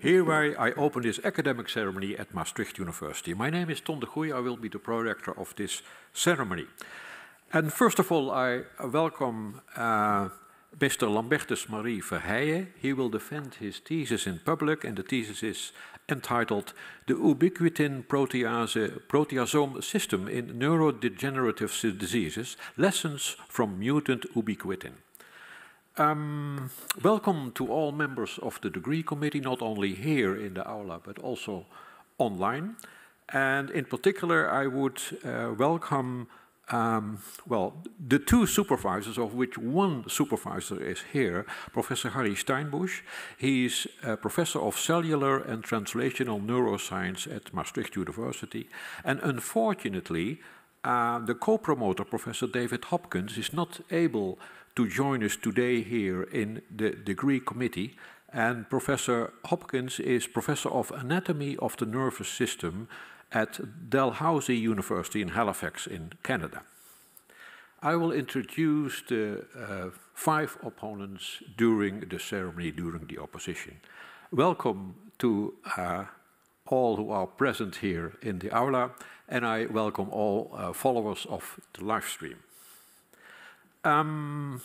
Hereby I open this academic ceremony at Maastricht University. My name is Ton de Goey. I will be the pro-rector of this ceremony. And first of all, I welcome uh, Mr. Lambertus Marie Verheijen. He will defend his thesis in public, and the thesis is entitled The Ubiquitin Protease, Proteasome System in Neurodegenerative Diseases Lessons from Mutant Ubiquitin. Um, welcome to all members of the degree committee, not only here in the aula, but also online. And in particular, I would uh, welcome um, well, the two supervisors, of which one supervisor is here, Professor Harry Steinbusch. He's a professor of cellular and translational neuroscience at Maastricht University. And unfortunately, uh, the co-promoter, Professor David Hopkins, is not able to join us today here in the degree committee. And Professor Hopkins is professor of anatomy of the nervous system at Dalhousie University in Halifax in Canada. I will introduce the uh, five opponents during the ceremony, during the opposition. Welcome to uh, all who are present here in the aula, and I welcome all uh, followers of the live stream. Um,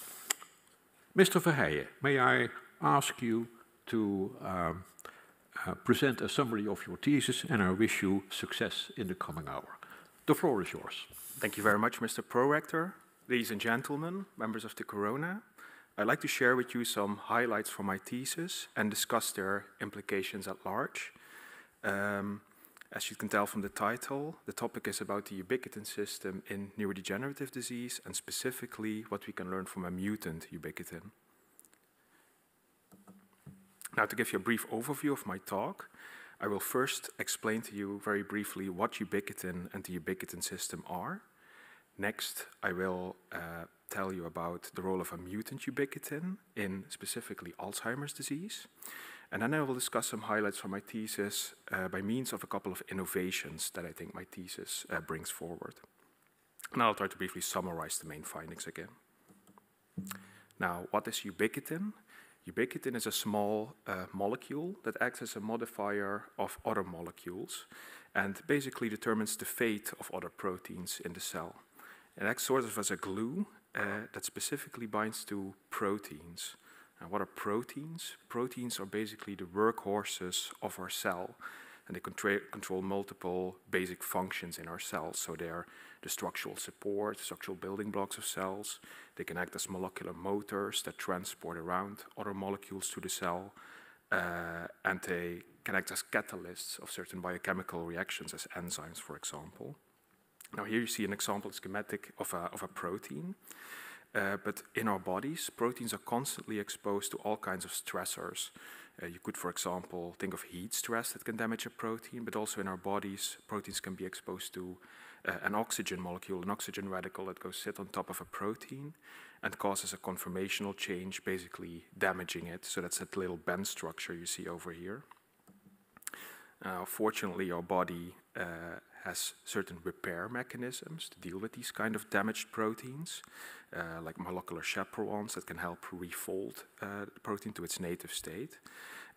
Mr. Verheijen, may I ask you to um, uh, present a summary of your thesis, and I wish you success in the coming hour. The floor is yours. Thank you very much, Mr. Pro-Rector. Ladies and gentlemen, members of the Corona, I'd like to share with you some highlights from my thesis and discuss their implications at large. Um, as you can tell from the title, the topic is about the ubiquitin system in neurodegenerative disease and specifically what we can learn from a mutant ubiquitin. Now, to give you a brief overview of my talk, I will first explain to you very briefly what ubiquitin and the ubiquitin system are. Next, I will uh, tell you about the role of a mutant ubiquitin in specifically Alzheimer's disease. And then I will discuss some highlights from my thesis uh, by means of a couple of innovations that I think my thesis uh, brings forward. And I'll try to briefly summarize the main findings again. Now, what is ubiquitin? Ubiquitin is a small uh, molecule that acts as a modifier of other molecules and basically determines the fate of other proteins in the cell. It acts sort of as a glue uh, that specifically binds to proteins. And what are proteins? Proteins are basically the workhorses of our cell, and they control multiple basic functions in our cells. So they're the structural support, structural building blocks of cells. They can act as molecular motors that transport around other molecules to the cell. Uh, and they can act as catalysts of certain biochemical reactions, as enzymes, for example. Now here you see an example schematic of a, of a protein. Uh, but in our bodies, proteins are constantly exposed to all kinds of stressors. Uh, you could, for example, think of heat stress that can damage a protein, but also in our bodies, proteins can be exposed to uh, an oxygen molecule, an oxygen radical that goes sit on top of a protein and causes a conformational change, basically damaging it. So that's that little bend structure you see over here. Uh, fortunately, our body uh, has certain repair mechanisms to deal with these kind of damaged proteins, uh, like molecular chaperones that can help refold uh, the protein to its native state.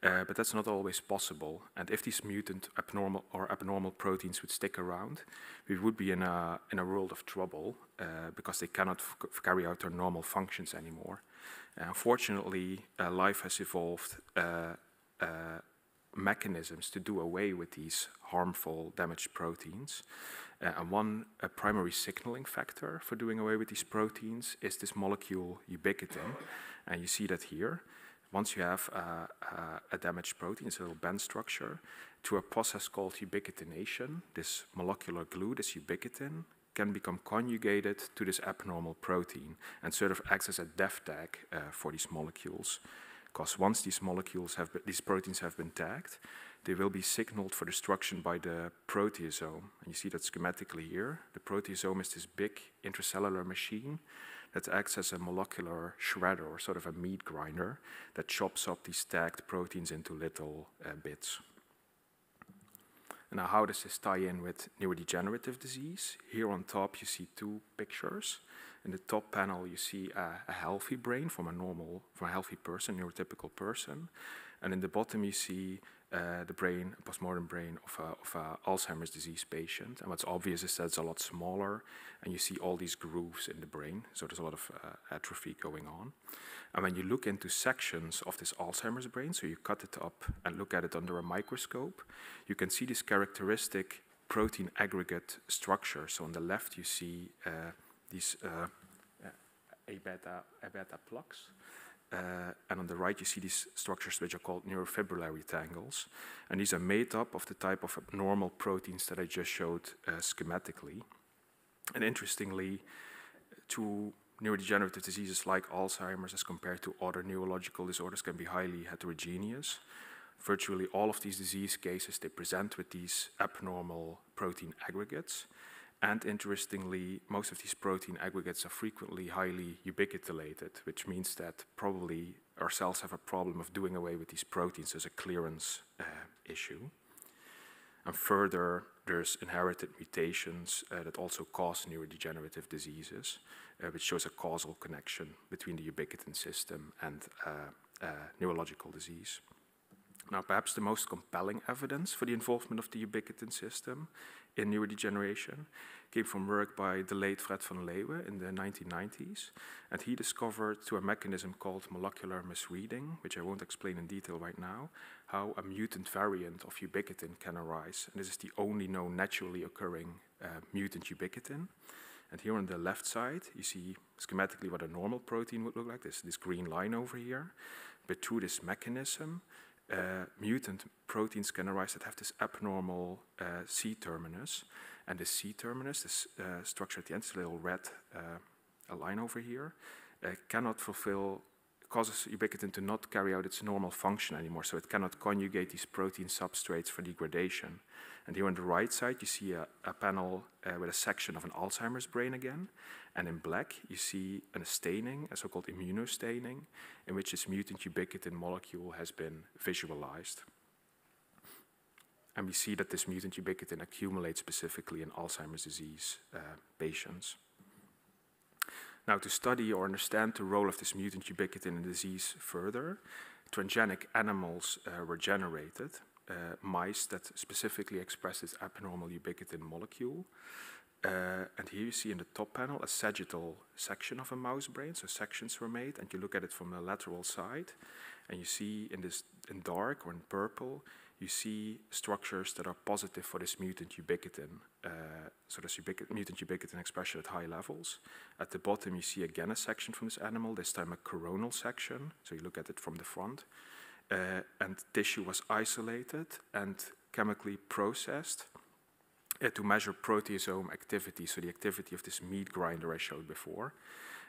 Uh, but that's not always possible. And if these mutant abnormal or abnormal proteins would stick around, we would be in a, in a world of trouble uh, because they cannot carry out their normal functions anymore. unfortunately, uh, life has evolved uh, mechanisms to do away with these harmful damaged proteins. Uh, and one primary signaling factor for doing away with these proteins is this molecule ubiquitin. And you see that here. Once you have uh, uh, a damaged protein, it's a little band structure, to a process called ubiquitination, this molecular glue, this ubiquitin, can become conjugated to this abnormal protein and sort of acts as a dev tag uh, for these molecules. Because once these molecules have, these proteins have been tagged, they will be signaled for destruction by the proteasome. And you see that schematically here. The proteasome is this big intracellular machine that acts as a molecular shredder, or sort of a meat grinder, that chops up these tagged proteins into little uh, bits. Now, how does this tie in with neurodegenerative disease? Here on top, you see two pictures. In the top panel, you see a, a healthy brain from a normal, from a healthy person, neurotypical person. And in the bottom, you see uh, the brain, a postmortem brain of a, of a Alzheimer's disease patient. And what's obvious is that it's a lot smaller, and you see all these grooves in the brain, so there's a lot of uh, atrophy going on. And when you look into sections of this Alzheimer's brain, so you cut it up and look at it under a microscope, you can see this characteristic protein aggregate structure. So on the left, you see uh, these uh, A beta, A beta plaques. Uh, and on the right, you see these structures which are called neurofibrillary tangles. And these are made up of the type of abnormal proteins that I just showed uh, schematically. And interestingly, to neurodegenerative diseases like Alzheimer's as compared to other neurological disorders can be highly heterogeneous. Virtually all of these disease cases, they present with these abnormal protein aggregates. And interestingly, most of these protein aggregates are frequently highly ubiquitinated, which means that probably our cells have a problem of doing away with these proteins as a clearance uh, issue. And further, there's inherited mutations uh, that also cause neurodegenerative diseases, uh, which shows a causal connection between the ubiquitin system and uh, uh, neurological disease. Now, perhaps the most compelling evidence for the involvement of the ubiquitin system in neurodegeneration came from work by the late Fred van Leeuwen in the 1990s. And he discovered through a mechanism called molecular misreading, which I won't explain in detail right now, how a mutant variant of ubiquitin can arise. And this is the only known naturally occurring uh, mutant ubiquitin. And here on the left side, you see schematically what a normal protein would look like, this, this green line over here. But through this mechanism, uh, mutant proteins can arise that have this abnormal uh, C terminus. And the C terminus, this uh, structure at the end, this little red uh, line over here, uh, cannot fulfill, causes ubiquitin to not carry out its normal function anymore. So it cannot conjugate these protein substrates for degradation. And here on the right side, you see a, a panel uh, with a section of an Alzheimer's brain again. And in black, you see a staining, a so-called immunostaining, in which this mutant ubiquitin molecule has been visualized. And we see that this mutant ubiquitin accumulates specifically in Alzheimer's disease uh, patients. Now, to study or understand the role of this mutant ubiquitin in disease further, transgenic animals uh, were generated uh, mice that specifically express this abnormal ubiquitin molecule. Uh, and here you see in the top panel a sagittal section of a mouse brain, so sections were made, and you look at it from the lateral side, and you see in this in dark or in purple, you see structures that are positive for this mutant ubiquitin, uh, so this mutant ubiquitin expression at high levels. At the bottom, you see again a section from this animal, this time a coronal section, so you look at it from the front. Uh, and tissue was isolated and chemically processed uh, to measure proteasome activity, so the activity of this meat grinder I showed before.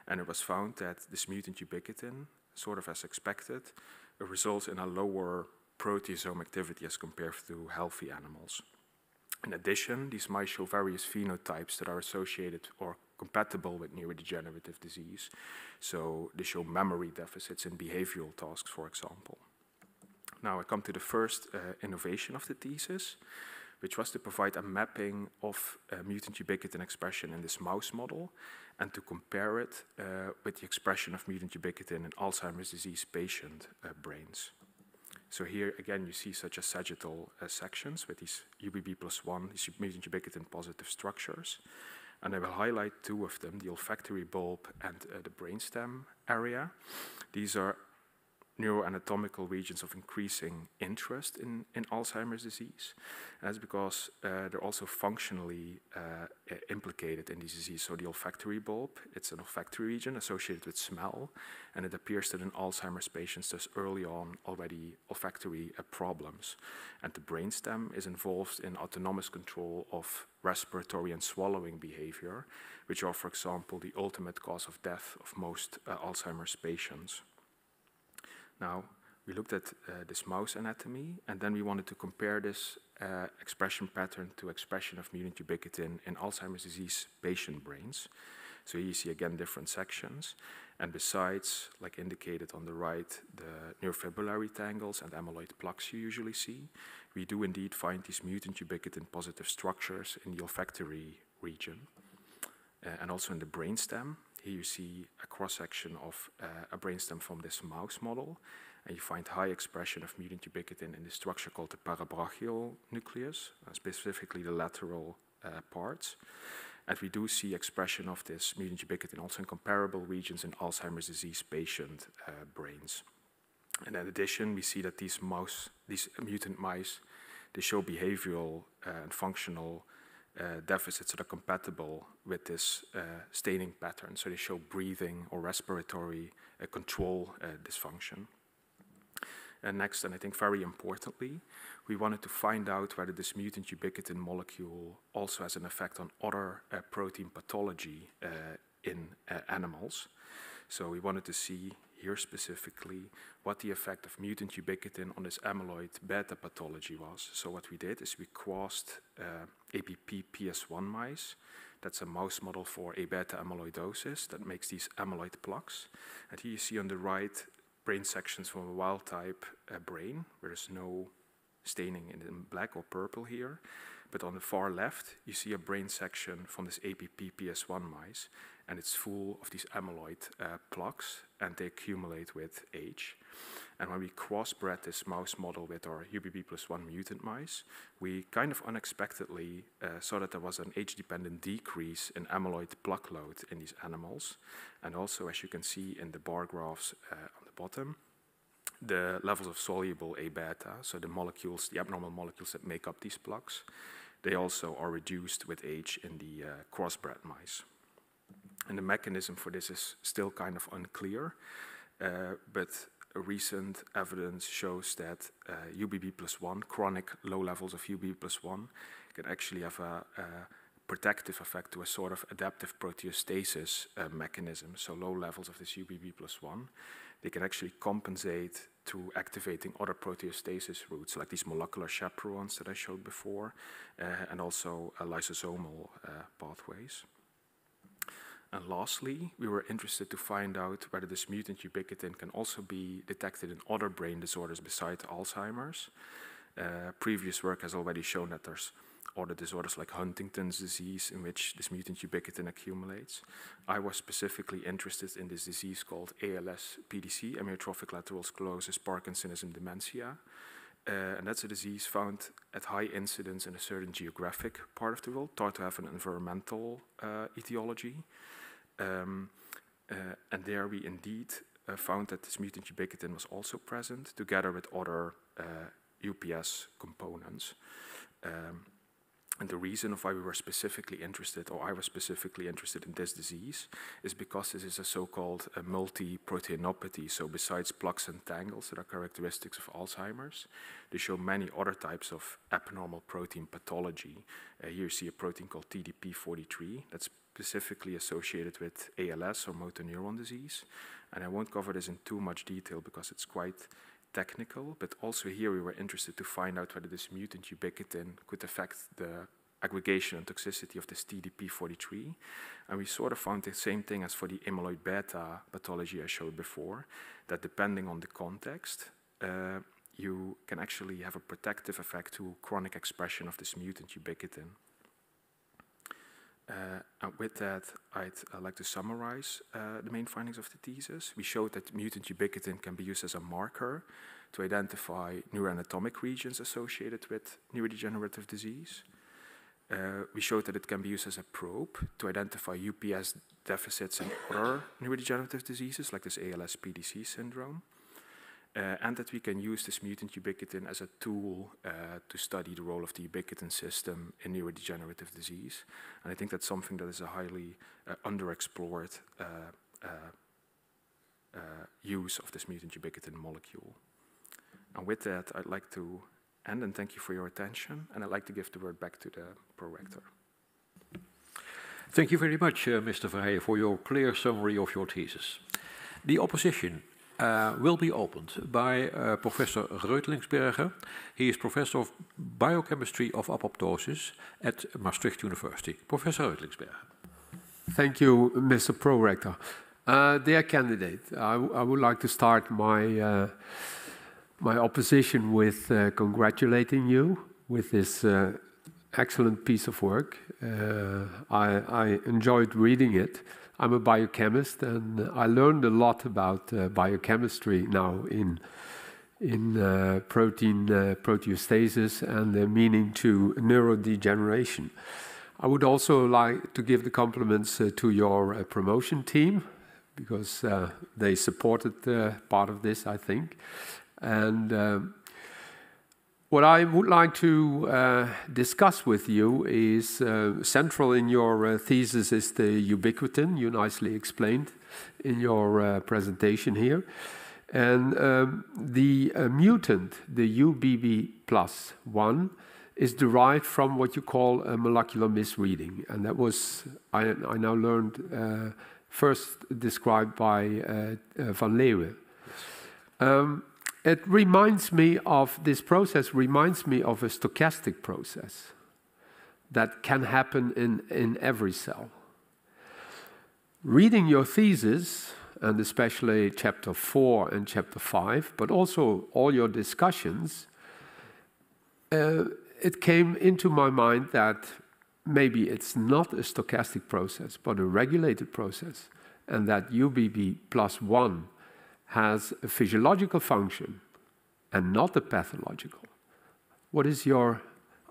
And it was found that this mutant ubiquitin, sort of as expected, results in a lower proteasome activity as compared to healthy animals. In addition, these mice show various phenotypes that are associated or compatible with neurodegenerative disease. So they show memory deficits in behavioral tasks, for example. Now I come to the first uh, innovation of the thesis, which was to provide a mapping of uh, mutant ubiquitin expression in this mouse model and to compare it uh, with the expression of mutant ubiquitin in Alzheimer's disease patient uh, brains. So here again you see such a sagittal uh, sections with these UBB plus 1, these mutant ubiquitin positive structures. And I will highlight two of them, the olfactory bulb and uh, the brainstem area. These are neuroanatomical regions of increasing interest in, in Alzheimer's disease. And that's because uh, they're also functionally uh, implicated in this disease. So the olfactory bulb, it's an olfactory region associated with smell, and it appears that in Alzheimer's patients there's early on already olfactory uh, problems. And the brainstem is involved in autonomous control of respiratory and swallowing behavior, which are, for example, the ultimate cause of death of most uh, Alzheimer's patients. Now, we looked at uh, this mouse anatomy, and then we wanted to compare this uh, expression pattern to expression of mutant ubiquitin in Alzheimer's disease patient brains. So here you see again different sections, and besides, like indicated on the right, the neurofibrillary tangles and amyloid plaques you usually see, we do indeed find these mutant ubiquitin positive structures in the olfactory region, uh, and also in the brainstem, here you see a cross-section of uh, a brainstem from this mouse model. and you find high expression of mutant ubiquitin in the structure called the parabrachial nucleus, uh, specifically the lateral uh, parts. And we do see expression of this mutant ubiquitin also in comparable regions in Alzheimer's disease patient uh, brains. And in addition, we see that these mouse, these mutant mice, they show behavioral uh, and functional uh, deficits that are compatible with this uh, staining pattern. So they show breathing or respiratory uh, control uh, dysfunction. And next, and I think very importantly, we wanted to find out whether this mutant ubiquitin molecule also has an effect on other uh, protein pathology in animals. So we wanted to see here specifically what the effect of mutant ubiquitin on this amyloid beta pathology was. So what we did is we crossed uh, APP PS1 mice. That's a mouse model for A beta amyloidosis that makes these amyloid plaques. And here you see on the right brain sections from a wild type uh, brain, where there's no staining in black or purple here. But on the far left, you see a brain section from this APP PS1 mice, and it's full of these amyloid uh, plaques, and they accumulate with age. And when we crossbred this mouse model with our UBB plus 1 mutant mice, we kind of unexpectedly uh, saw that there was an age-dependent decrease in amyloid plaque load in these animals. And also, as you can see in the bar graphs uh, on the bottom, the levels of soluble A beta, so the molecules, the abnormal molecules that make up these plaques, they also are reduced with age in the uh, crossbred mice. And the mechanism for this is still kind of unclear, uh, but recent evidence shows that uh, UBB plus 1, chronic low levels of UBB plus 1, can actually have a, a protective effect to a sort of adaptive proteostasis uh, mechanism. So low levels of this UBB plus 1, they can actually compensate to activating other proteostasis routes, like these molecular chaperones that I showed before, uh, and also uh, lysosomal uh, pathways. And lastly, we were interested to find out whether this mutant ubiquitin can also be detected in other brain disorders besides Alzheimer's. Uh, previous work has already shown that there's other disorders like Huntington's disease in which this mutant ubiquitin accumulates. I was specifically interested in this disease called ALS PDC, amyotrophic lateral sclerosis, Parkinsonism, dementia. Uh, and that's a disease found at high incidence in a certain geographic part of the world, thought to have an environmental uh, etiology. Um, uh, and there we indeed uh, found that this mutant ubiquitin was also present, together with other UPS uh, components. Um, and the reason of why we were specifically interested, or I was specifically interested in this disease, is because this is a so-called multi-proteinopathy. So besides plaques and tangles that are characteristics of Alzheimer's, they show many other types of abnormal protein pathology. Uh, here you see a protein called TDP43 that's specifically associated with ALS or motor neuron disease. And I won't cover this in too much detail because it's quite technical, but also here we were interested to find out whether this mutant ubiquitin could affect the aggregation and toxicity of this TDP43. And we sort of found the same thing as for the amyloid beta pathology I showed before, that depending on the context, uh, you can actually have a protective effect to chronic expression of this mutant ubiquitin. Uh, and with that, I'd uh, like to summarize uh, the main findings of the thesis. We showed that mutant ubiquitin can be used as a marker to identify neuroanatomic regions associated with neurodegenerative disease. Uh, we showed that it can be used as a probe to identify UPS deficits in other neurodegenerative diseases, like this ALS-PDC syndrome. Uh, and that we can use this mutant ubiquitin as a tool uh, to study the role of the ubiquitin system in neurodegenerative disease. And I think that's something that is a highly uh, underexplored uh, uh, uh, use of this mutant ubiquitin molecule. And with that, I'd like to end and thank you for your attention. And I'd like to give the word back to the prorector. Thank you very much, Mr. Verheijen, for your clear summary of your thesis. The opposition uh, will be opened by uh, Professor Reutlingsberger. He is Professor of Biochemistry of Apoptosis at Maastricht University. Professor Reutlingsberger. Thank you, Mr. Prorector. Uh, dear candidate, I, I, would like to start my, uh, my opposition with uh, congratulating you with this excellent piece of work. I, I enjoyed reading it. I'm a biochemist, and I learned a lot about uh, biochemistry now in in uh, protein uh, proteostasis and the meaning to neurodegeneration. I would also like to give the compliments uh, to your uh, promotion team because uh, they supported part of this, I think. And um, what I would like to uh, discuss with you is uh, central in your uh, thesis is the ubiquitin, you nicely explained in your uh, presentation here. And um, the uh, mutant, the UBB plus 1, is derived from what you call a molecular misreading. And that was, I, I now learned, uh, first described by Van Leeuwen. Um, it reminds me of this process reminds me of a stochastic process that can happen in, in every cell. Reading your thesis, and especially chapter 4 and chapter 5, but also all your discussions, uh, it came into my mind that maybe it's not a stochastic process, but a regulated process, and that UBB plus 1 has a physiological function and not a pathological. What is your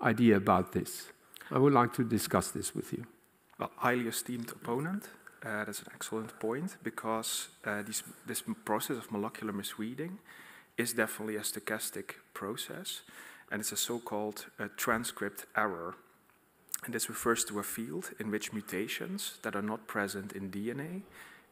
idea about this? I would like to discuss this with you. Well, highly esteemed opponent. Uh, that's an excellent point because uh, this, this process of molecular misreading is definitely a stochastic process and it's a so-called uh, transcript error. And this refers to a field in which mutations that are not present in DNA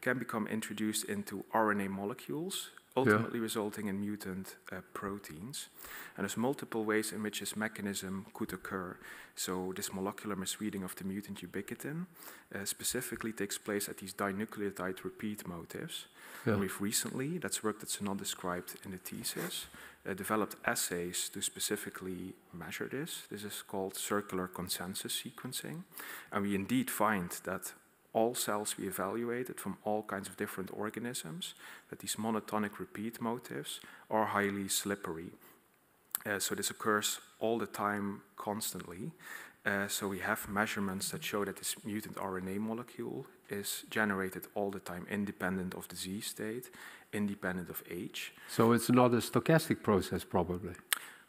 can become introduced into RNA molecules, ultimately yeah. resulting in mutant uh, proteins. And there's multiple ways in which this mechanism could occur. So this molecular misreading of the mutant ubiquitin uh, specifically takes place at these dinucleotide repeat motifs. Yeah. And we've recently, that's work that's not described in the thesis, uh, developed assays to specifically measure this. This is called circular consensus sequencing. And we indeed find that all cells we evaluated from all kinds of different organisms, that these monotonic repeat motifs are highly slippery. Uh, so this occurs all the time, constantly. Uh, so we have measurements that show that this mutant RNA molecule is generated all the time, independent of disease state, independent of age. So it's not a stochastic process, probably.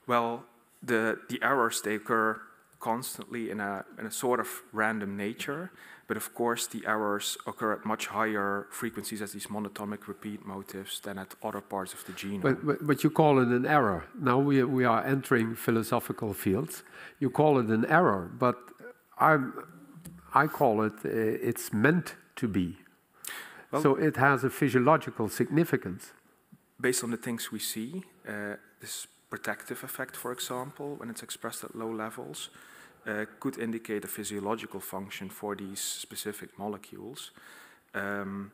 Well, the the errors they occur constantly in a in a sort of random nature, but of course, the errors occur at much higher frequencies as these monatomic repeat motifs than at other parts of the genome. But, but, but you call it an error. Now we, we are entering philosophical fields. You call it an error, but I'm, I call it uh, it's meant to be. Well, so it has a physiological significance. Based on the things we see, uh, this protective effect, for example, when it's expressed at low levels, uh, could indicate a physiological function for these specific molecules. Um,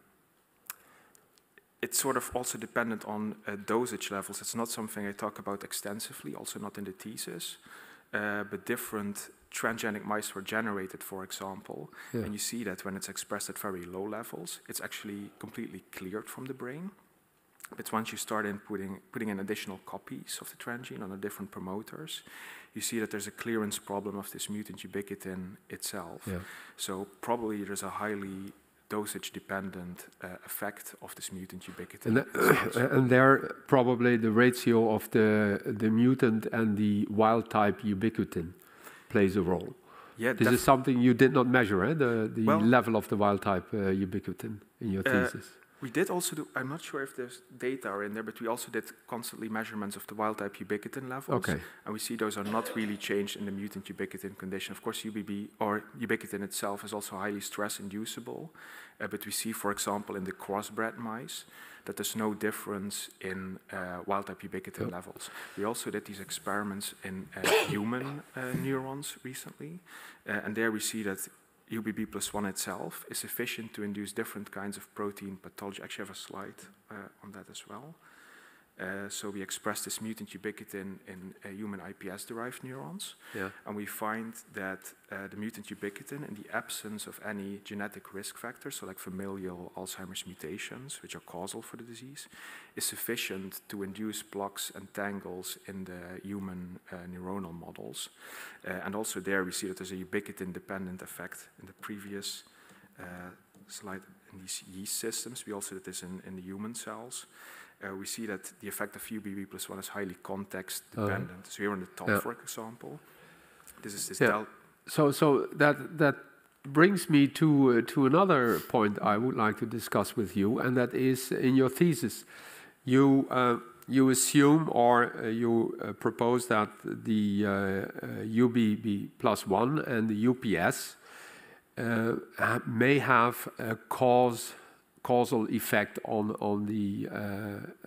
it's sort of also dependent on uh, dosage levels. It's not something I talk about extensively, also not in the thesis, uh, but different transgenic mice were generated, for example, yeah. and you see that when it's expressed at very low levels, it's actually completely cleared from the brain. But once you start in putting, putting in additional copies of the transgene on the different promoters, you see that there's a clearance problem of this mutant ubiquitin itself. Yeah. So probably there's a highly dosage dependent uh, effect of this mutant ubiquitin. And, uh, and, there probably the ratio of the the mutant and the wild type ubiquitin plays a role. Yeah, this is something you did not measure, eh? the the well, level of the wild type uh, ubiquitin in your uh, thesis. We did also do, I'm not sure if there's data are in there, but we also did constantly measurements of the wild type ubiquitin levels. Okay. And we see those are not really changed in the mutant ubiquitin condition. Of course, UBB or ubiquitin itself is also highly stress inducible. Uh, but we see, for example, in the crossbred mice, that there's no difference in uh, wild type ubiquitin levels. We also did these experiments in uh, human uh, neurons recently, uh, and there we see that UBB plus 1 itself is sufficient to induce different kinds of protein pathology. Actually, I have a slide uh, on that as well. Uh, so we express this mutant ubiquitin in uh, human iPS-derived neurons, yeah. and we find that uh, the mutant ubiquitin, in the absence of any genetic risk factors, so like familial Alzheimer's mutations, which are causal for the disease, is sufficient to induce blocks and tangles in the human uh, neuronal models. Uh, and also there we see that there's a ubiquitin-dependent effect in the previous slide in these yeast systems. We also did this in, in the human cells. Uh, we see that the effect of UBB plus one is highly context dependent. Uh, so here on the top, yeah. for example, this is this yeah. So, so that that brings me to uh, to another point I would like to discuss with you, and that is in your thesis, you uh, you assume or uh, you uh, propose that the UBB plus one and the UPS may have a cause causal effect on on the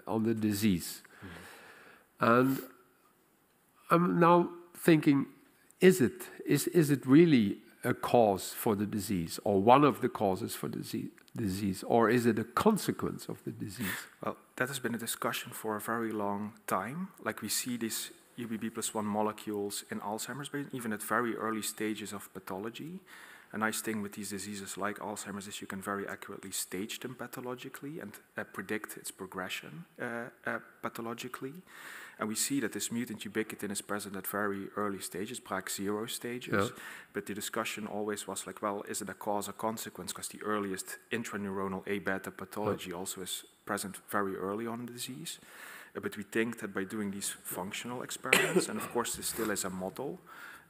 on the disease, mm and I'm now thinking, is it is is it really a cause for the disease or one of the causes for the disease, or is it a consequence of the disease? Well, that has been a discussion for a very long time. Like we see these UBB plus one molecules in Alzheimer's even at very early stages of pathology. A nice thing with these diseases like Alzheimer's is you can very accurately stage them pathologically and uh, predict its progression uh, uh, pathologically. And we see that this mutant ubiquitin is present at very early stages, Braak zero stages. Yeah. But the discussion always was like, well, is it a cause or consequence? Because the earliest intraneuronal A beta pathology yeah. also is present very early on in the disease. Uh, but we think that by doing these functional experiments, and of course this still is a model,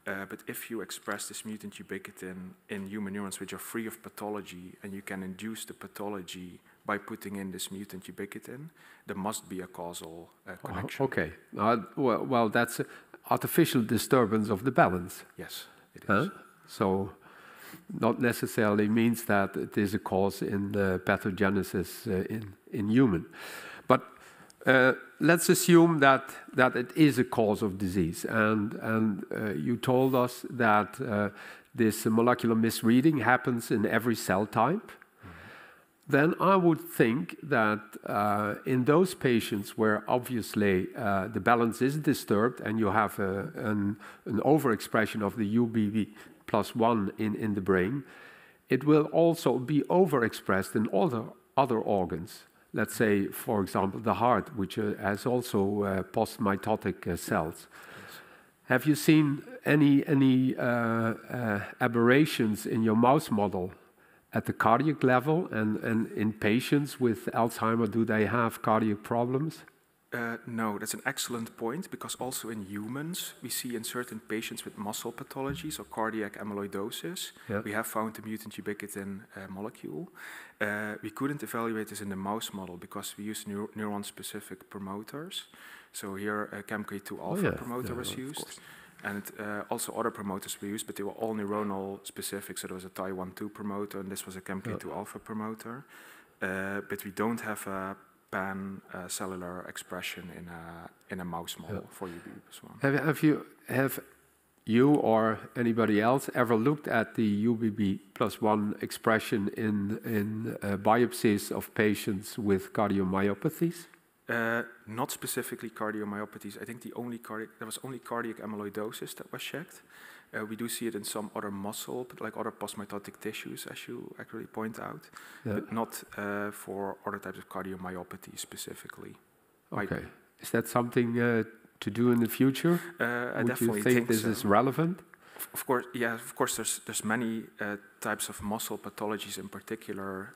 uh, but if you express this mutant ubiquitin in human neurons which are free of pathology and you can induce the pathology by putting in this mutant ubiquitin, there must be a causal uh, connection. okay. Uh, well, well, that's artificial disturbance of the balance. Yes, it is. Huh? So, not necessarily means that it is a cause in the pathogenesis uh, in, in human. But uh, let's assume that, that it is a cause of disease. And, and uh, you told us that uh, this molecular misreading happens in every cell type then I would think that uh, in those patients where obviously uh, the balance is disturbed and you have a, an, an, overexpression of the UBB plus one in, in the brain, it will also be overexpressed in other, other organs. Let's say, for example, the heart, which uh, has also uh, postmitotic uh, cells. Have you seen any, any aberrations in your mouse model at the cardiac level? And, and in patients with Alzheimer, do they have cardiac problems? Uh, no, that's an excellent point because also in humans, we see in certain patients with muscle pathologies or cardiac amyloidosis, we have found the mutant ubiquitin uh, molecule. Uh, we couldn't evaluate this in the mouse model because we use neur neuron specific promoters. So here, a CAMK2 alpha oh, yeah. promoter yeah, was used. And uh, also other promoters we used, but they were all neuronal specific. So there was a Taiwan2 promoter, and this was a CAMK2 yeah. alpha promoter. Uh, but we don't have a pan uh, cellular expression in a in a mouse model yeah. for UBB plus one. Have, have you have you or anybody else ever looked at the UBB plus one expression in in uh, biopsies of patients with cardiomyopathies? Uh, not specifically cardiomyopathies. I think the only cardiac, there was only cardiac amyloidosis that was checked. Uh, we do see it in some other muscle, but like other postmitotic tissues, as you accurately point out, yeah. but not uh, for other types of cardiomyopathy specifically. Okay. Is that something uh, to do in the future? Uh, I Would definitely you think, think this so. is relevant? Of course, yeah. Of course, there's there's many uh, types of muscle pathologies in particular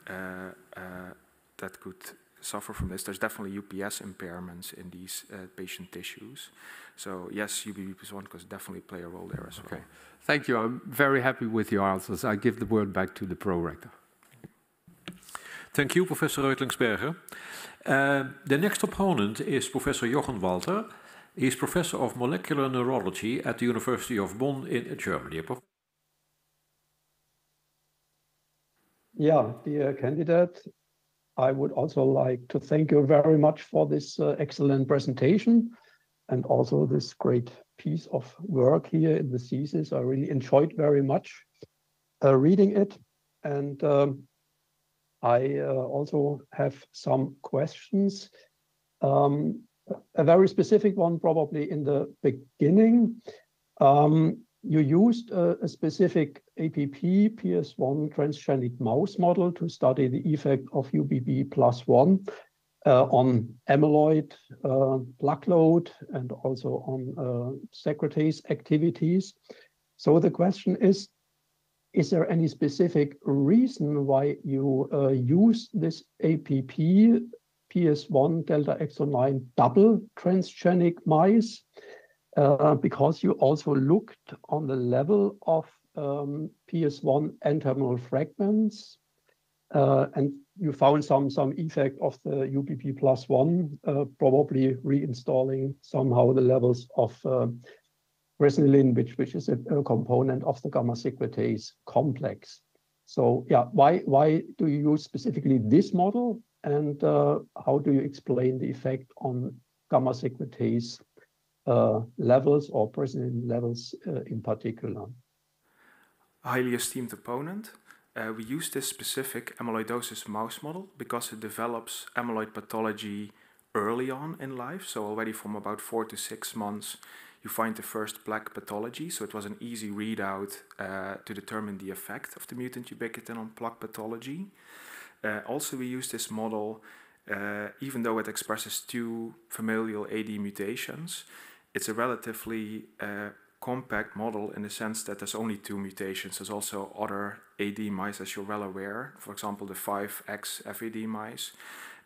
that could suffer from this. There's definitely UPS impairments in these uh, patient tissues. So yes, UBP1 could definitely play a role there as okay. well. Thank you. I'm very happy with your answers. I give the word back to the pro-rector. Thank you, Professor Reutlingsberger. Uh, the next opponent is Professor Jochen Walter. He is Professor of Molecular Neurology at the University of Bonn in Germany. Yeah, dear candidate, I would also like to thank you very much for this uh, excellent presentation and also this great piece of work here in the thesis. I really enjoyed very much uh, reading it. And um, I uh, also have some questions. Um, a very specific one probably in the beginning. Um, you used a, a, specific APP PS1 transgenic mouse model to study the effect of UBB plus one uh, on amyloid uh, plaque load and also on uh, secretase activities. So the question is, is there any specific reason why you uh, use this APP PS1 delta exon 9 double transgenic mice? Uh, because you also looked on the level of um, PS1 N-terminal fragments, uh, and you found some some effect of the UBP plus one, uh, probably reinstalling somehow the levels of uh, which which is a, a, component of the gamma secretase complex. So yeah, why why do you use specifically this model, and uh, how do you explain the effect on gamma secretase levels or presenilin levels uh, in particular? Highly esteemed opponent. Uh, we use this specific amyloidosis mouse model because it develops amyloid pathology early on in life. So already from about four to six months, you find the first plaque pathology. So it was an easy readout uh, to determine the effect of the mutant ubiquitin on plaque pathology. Uh, also, we use this model, uh, even though it expresses two familial AD mutations, it's a relatively uh, compact model in the sense that there's only two mutations. There's also other AD mice, as you're well aware, for example, the 5X FAD mice.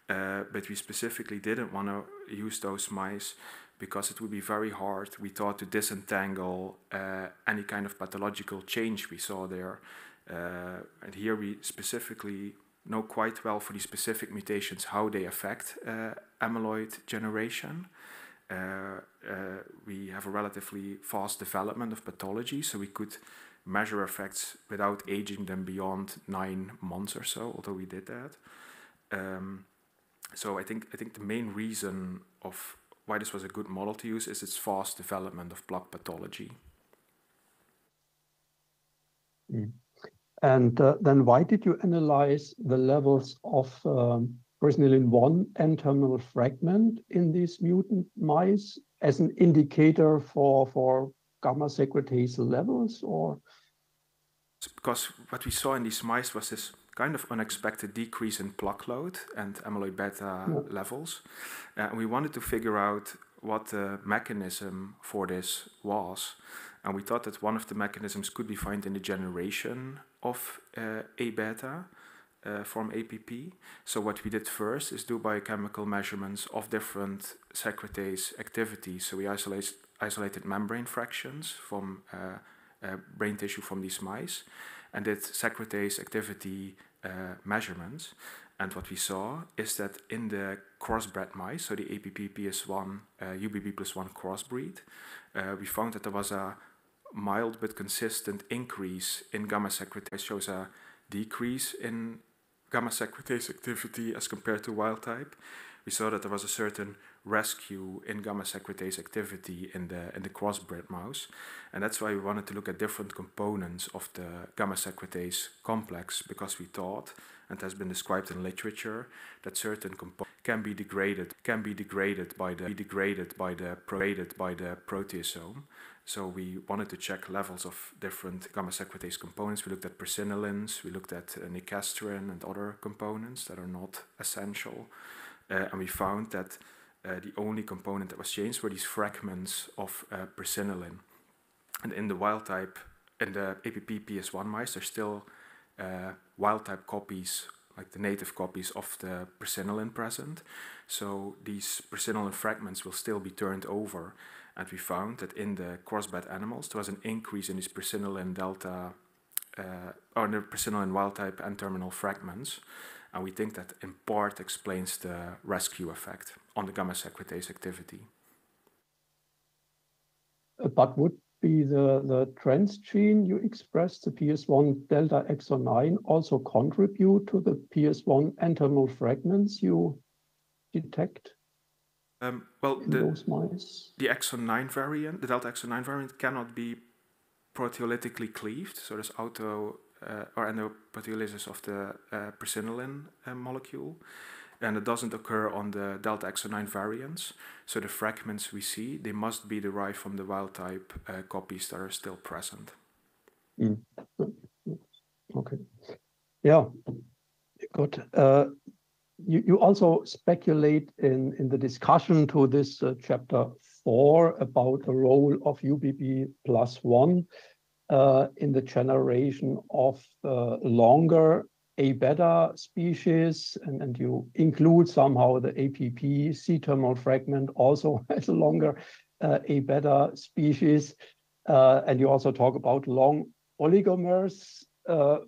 Uh, but we specifically didn't want to use those mice because it would be very hard, we thought, to disentangle uh, any kind of pathological change we saw there. Uh, and here we specifically know quite well for these specific mutations how they affect uh, amyloid generation. Uh, uh, we have a relatively fast development of pathology, so we could measure effects without aging them beyond nine months or so, although we did that. Um, so I think I think the main reason of why this was a good model to use is its fast development of plaque pathology. Mm. And uh, then why did you analyze the levels of um, presenilin 1 N-terminal fragment in these mutant mice as an indicator for, for gamma secretase levels or? Because what we saw in these mice was this kind of unexpected decrease in plaque load and amyloid beta yeah. levels. Uh, and we wanted to figure out what the mechanism for this was. And we thought that one of the mechanisms could be found in the generation of uh, A beta uh, from APP. So what we did first is do biochemical measurements of different secretase activities. So we isolate, isolated membrane fractions from uh, uh, brain tissue from these mice and did secretase activity uh, measurements. And what we saw is that in the crossbred mice, so the APP PS1 UBB uh, plus 1 crossbreed, uh, we found that there was a mild but consistent increase in gamma secretase, shows a decrease in gamma secretase activity as compared to wild type. We saw that there was a certain rescue in gamma secretase activity in the in the crossbred mouse, and that's why we wanted to look at different components of the gamma secretase complex because we thought, and has been described in literature, that certain components can be degraded can be degraded by the degraded by the degraded by the proteasome, so we wanted to check levels of different gamma secretase components. We looked at presenilins, we looked at uh, nicastrin and other components that are not essential. Uh, and we found that uh, the only component that was changed were these fragments of uh, presenilin. And in the wild type, in the APP PS1 mice, there's still uh, wild type copies, like the native copies of the presenilin present. So these presenilin fragments will still be turned over and we found that in the crossbred animals, there was an increase in these presenilin delta, uh, or the presenilin wild type N-terminal fragments. And we think that in part explains the rescue effect on the gamma secretase activity. Uh, but would be the, the transgene you expressed, the PS1 delta exon 9, also contribute to the PS1 N-terminal fragments you detect? Um, well, the, the exon 9 variant, the delta exon 9 variant cannot be proteolytically cleaved. So there's auto uh, or endoproteolysis of the uh, presenilin uh, molecule. And it doesn't occur on the delta exon 9 variants. So the fragments we see, they must be derived from the wild type uh, copies that are still present. Mm. Okay. Yeah, good. You, you also speculate in, in the discussion to this uh, chapter four about the role of UBP plus one uh, in the generation of uh, longer A beta species, and, and you include somehow the APP C terminal fragment also as a longer uh, A beta species. Uh, and you also talk about long oligomers. Uh,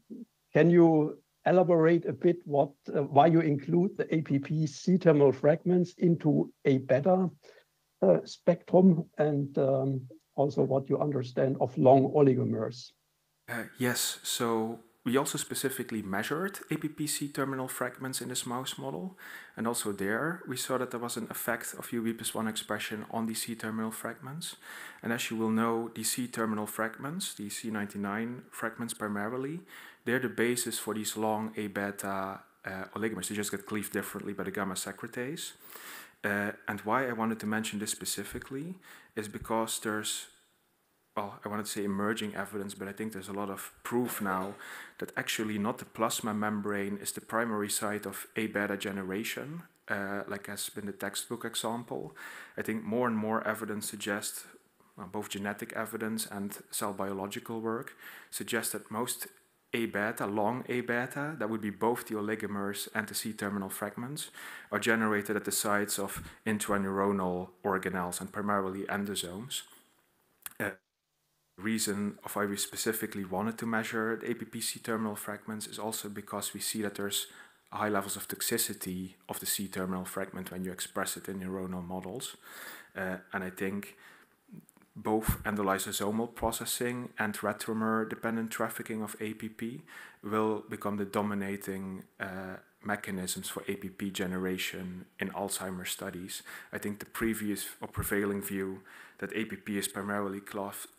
can you elaborate a bit what uh, why you include the APP C terminal fragments into A beta uh, spectrum and um, also what you understand of long oligomers? Uh, yes, so we also specifically measured APPC terminal fragments in this mouse model, and also there we saw that there was an effect of UBP1 expression on these C-terminal fragments. And as you will know, these C-terminal fragments, these C99 fragments primarily, they're the basis for these long A-beta uh, oligomers. They just get cleaved differently by the gamma secretase. Uh, and why I wanted to mention this specifically is because there's well, I wanted to say emerging evidence, but I think there's a lot of proof now that actually not the plasma membrane is the primary site of A beta generation, uh, like has been the textbook example. I think more and more evidence suggests, both genetic evidence and cell biological work, suggest that most A beta, long A beta, that would be both the oligomers and the C terminal fragments, are generated at the sites of intraneuronal organelles and primarily endosomes reason of why we specifically wanted to measure the APP-C terminal fragments is also because we see that there's high levels of toxicity of the C terminal fragment when you express it in neuronal models. Uh, and I think both endolysosomal processing and retromer dependent trafficking of APP will become the dominating uh, mechanisms for APP generation in Alzheimer's studies. I think the previous or prevailing view that APP is primarily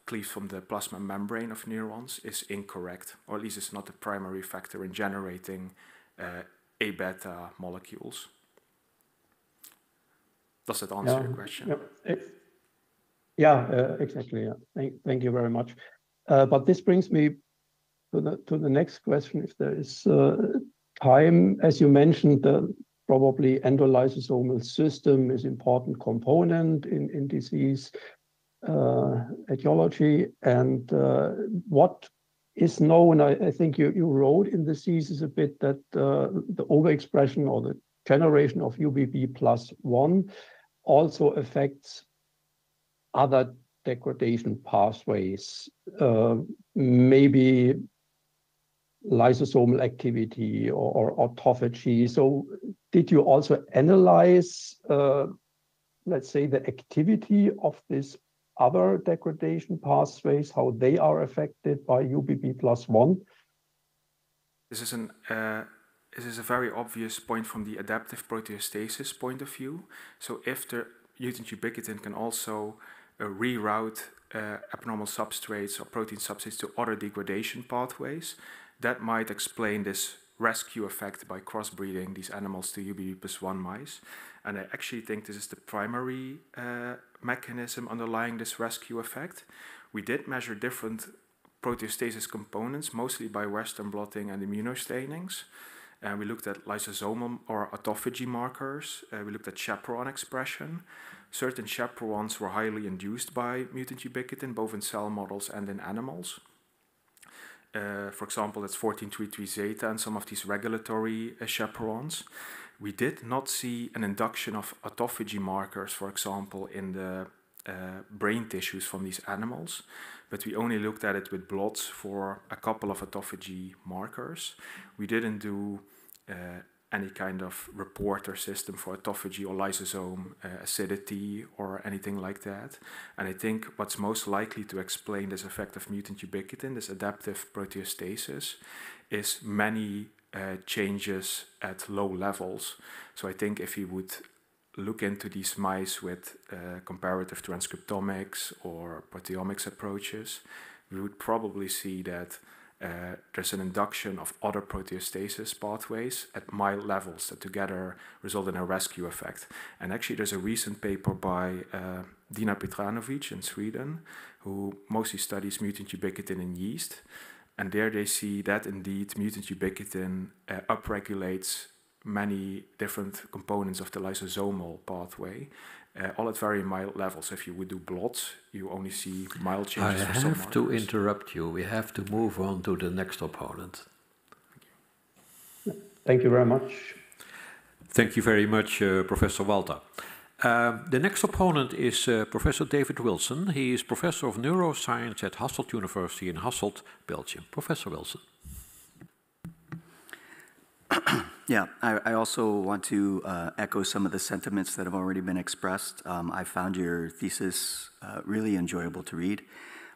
cleaved from the plasma membrane of neurons is incorrect, or at least it's not the primary factor in generating uh, A beta molecules. Does that answer yeah, your question? Yeah, yeah uh, exactly. Yeah. Thank, thank you very much. Uh, but this brings me to the to the next question. If there is uh, time, as you mentioned, the probably endolysosomal system is important component in, in disease etiology. And what is known, I, I, think you, you wrote in the thesis a bit that the overexpression or the generation of UBP plus one also affects other degradation pathways, uh, maybe lysosomal activity or, or autophagy. So did you also analyze, uh, let's say, the activity of these other degradation pathways, how they are affected by UBP plus one? This is an uh, this is a very obvious point from the adaptive proteostasis point of view. So if the mutant ubiquitin can also reroute uh, abnormal substrates or protein substrates to other degradation pathways, that might explain this rescue effect by crossbreeding these animals to UBP plus 1 mice. And I actually think this is the primary uh, mechanism underlying this rescue effect. We did measure different proteostasis components, mostly by Western blotting and immunostainings. And we looked at lysosomal or autophagy markers. Uh, we looked at chaperone expression. Certain chaperones were highly induced by mutant ubiquitin, both in cell models and in animals. Uh, for example, that's 1433 zeta and some of these regulatory uh, chaperones. We did not see an induction of autophagy markers, for example, in the uh, brain tissues from these animals, but we only looked at it with blots for a couple of autophagy markers. We didn't do uh, any kind of reporter system for autophagy or lysosome uh, acidity or anything like that. And I think what's most likely to explain this effect of mutant ubiquitin, this adaptive proteostasis, is many uh, changes at low levels. So I think if you would look into these mice with uh, comparative transcriptomics or proteomics approaches, we would probably see that uh, there's an induction of other proteostasis pathways at mild levels that together result in a rescue effect. And actually, there's a recent paper by uh, Dina Petranovic in Sweden, who mostly studies mutant ubiquitin in yeast. And there they see that indeed mutant ubiquitin uh, upregulates many different components of the lysosomal pathway, uh, all at very mild levels. If you would do blots, you only see mild changes. I have to interrupt you. We have to move on to the next opponent. Thank you very much. Thank you very much, uh, Professor Walter. Uh, the next opponent is uh, Professor David Wilson. He is Professor of Neuroscience at Hasselt University in Hasselt, Belgium. Professor Wilson. yeah, I, I, also want to uh, echo some of the sentiments that have already been expressed. Um, I found your thesis uh, really enjoyable to read.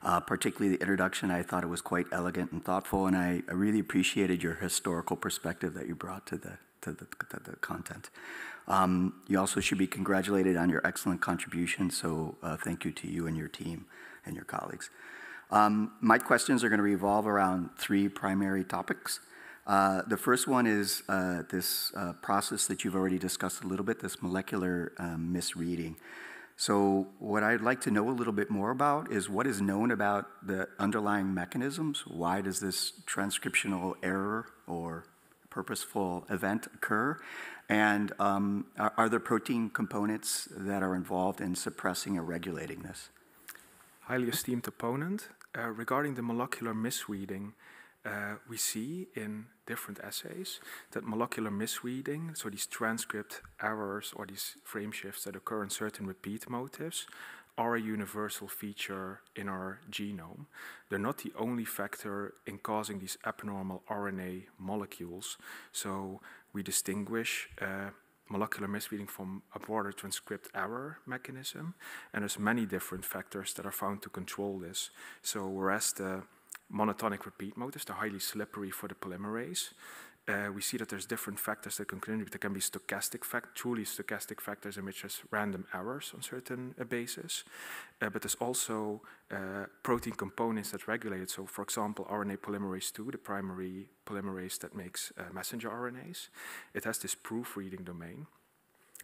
Uh, particularly the introduction, I thought it was quite elegant and thoughtful, and I, I really appreciated your historical perspective that you brought to the, to the, to the content. Um, you also should be congratulated on your excellent contribution, so uh, thank you to you and your team and your colleagues. Um, my questions are going to revolve around three primary topics. Uh, the first one is uh, this uh, process that you've already discussed a little bit, this molecular um, misreading. So what I'd like to know a little bit more about is what is known about the underlying mechanisms. Why does this transcriptional error or purposeful event occur? And um, are, are, there protein components that are involved in suppressing or regulating this? Highly esteemed opponent. Uh, regarding the molecular misreading, uh, we see in different assays that molecular misreading, so these transcript errors or these frame shifts that occur in certain repeat motifs, are a universal feature in our genome. They're not the only factor in causing these abnormal RNA molecules. So we distinguish uh, molecular misreading from a broader transcript error mechanism, and there's many different factors that are found to control this. So whereas the monotonic repeat motifs, they're highly slippery for the polymerase, uh, we see that there's different factors that can contribute. There can be stochastic truly stochastic factors in which there's random errors on certain uh, bases, uh, but there's also uh, protein components that regulate it. So, for example, RNA polymerase II, the primary polymerase that makes uh, messenger RNAs, it has this proofreading domain,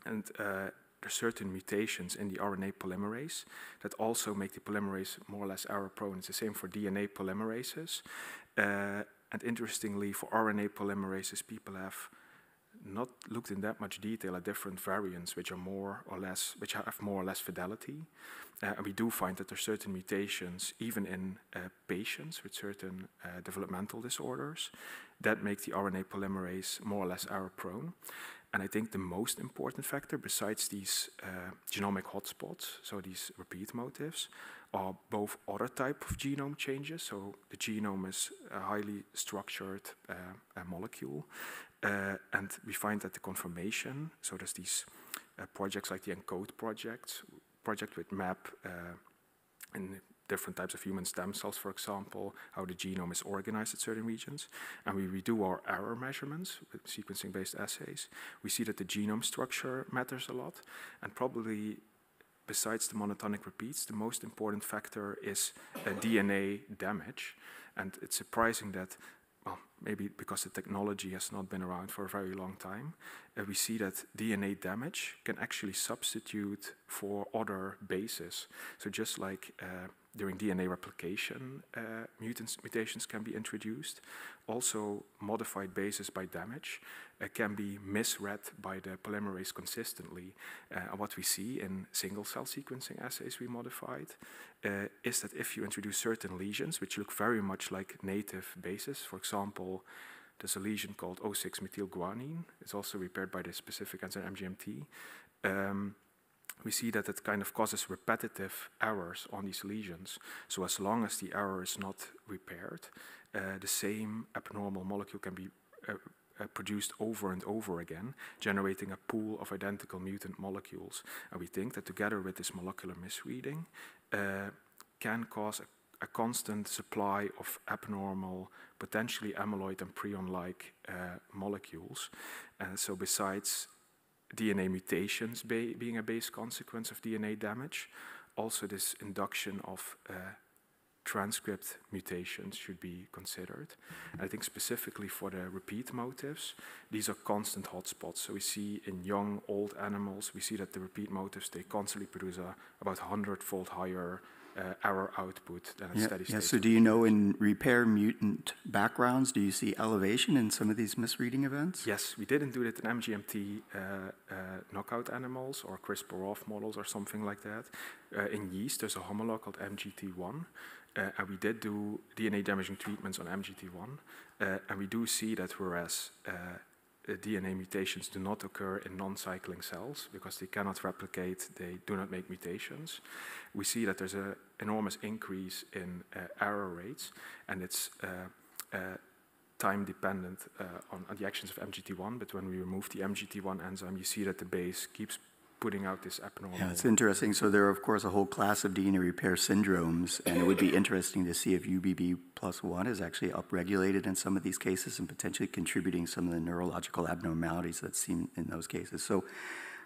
and uh, there's certain mutations in the RNA polymerase that also make the polymerase more or less error prone. It's the same for DNA polymerases. Uh, and interestingly, for RNA polymerases, people have not looked in that much detail at different variants which are more or less, which have more or less fidelity. Uh, and we do find that there are certain mutations, even in uh, patients with certain uh, developmental disorders, that make the RNA polymerase more or less error prone. And I think the most important factor, besides these uh, genomic hotspots, so these repeat motifs, are both other type of genome changes. So the genome is a highly structured uh, a molecule, uh, and we find that the conformation. So there's these uh, projects like the ENCODE project, project with MAP in different types of human stem cells, for example, how the genome is organized at certain regions. And we redo our error measurements with sequencing-based assays. We see that the genome structure matters a lot, and probably besides the monotonic repeats, the most important factor is uh, DNA damage. And it's surprising that, well, maybe because the technology has not been around for a very long time, uh, we see that DNA damage can actually substitute for other bases. So just like uh, during DNA replication, uh, mutants, mutations can be introduced. Also, modified bases by damage uh, can be misread by the polymerase consistently. Uh, and what we see in single cell sequencing assays we modified uh, is that if you introduce certain lesions, which look very much like native bases, for example, there's a lesion called O6-methylguanine. It's also repaired by the specific enzyme MGMT. Um, we see that it kind of causes repetitive errors on these lesions. So as long as the error is not repaired, uh, the same abnormal molecule can be uh, uh, produced over and over again, generating a pool of identical mutant molecules. And we think that together with this molecular misreading, uh, can cause a, a, constant supply of abnormal, potentially amyloid and prion-like uh, molecules. And so besides DNA mutations be, being a base consequence of DNA damage. Also, this induction of uh, transcript mutations should be considered. And I think specifically for the repeat motifs, these are constant hotspots. So we see in young, old animals, we see that the repeat motifs, they constantly produce a about 100-fold higher uh, error output than at yeah, steady state. Yeah, so do you know in repair mutant backgrounds, do you see elevation in some of these misreading events? Yes, we didn't do it in MGMT uh, uh, knockout animals or CRISPR-Off models or something like that. Uh, in yeast, there's a homolog called MGT1, uh, and we did do DNA damaging treatments on MGT1, uh, and we do see that whereas DNA mutations do not occur in non-cycling cells because they cannot replicate, they do not make mutations. We see that there's an enormous increase in uh, error rates, and it's uh, uh, time dependent uh, on, on, the actions of MGT1, but when we remove the MGT1 enzyme, you see that the base keeps putting out this abnormal. Yeah, it's interesting. So there are, of course, a whole class of DNA repair syndromes, and it would be interesting to see if UBB plus one is actually upregulated in some of these cases and potentially contributing some of the neurological abnormalities that's seen in those cases. So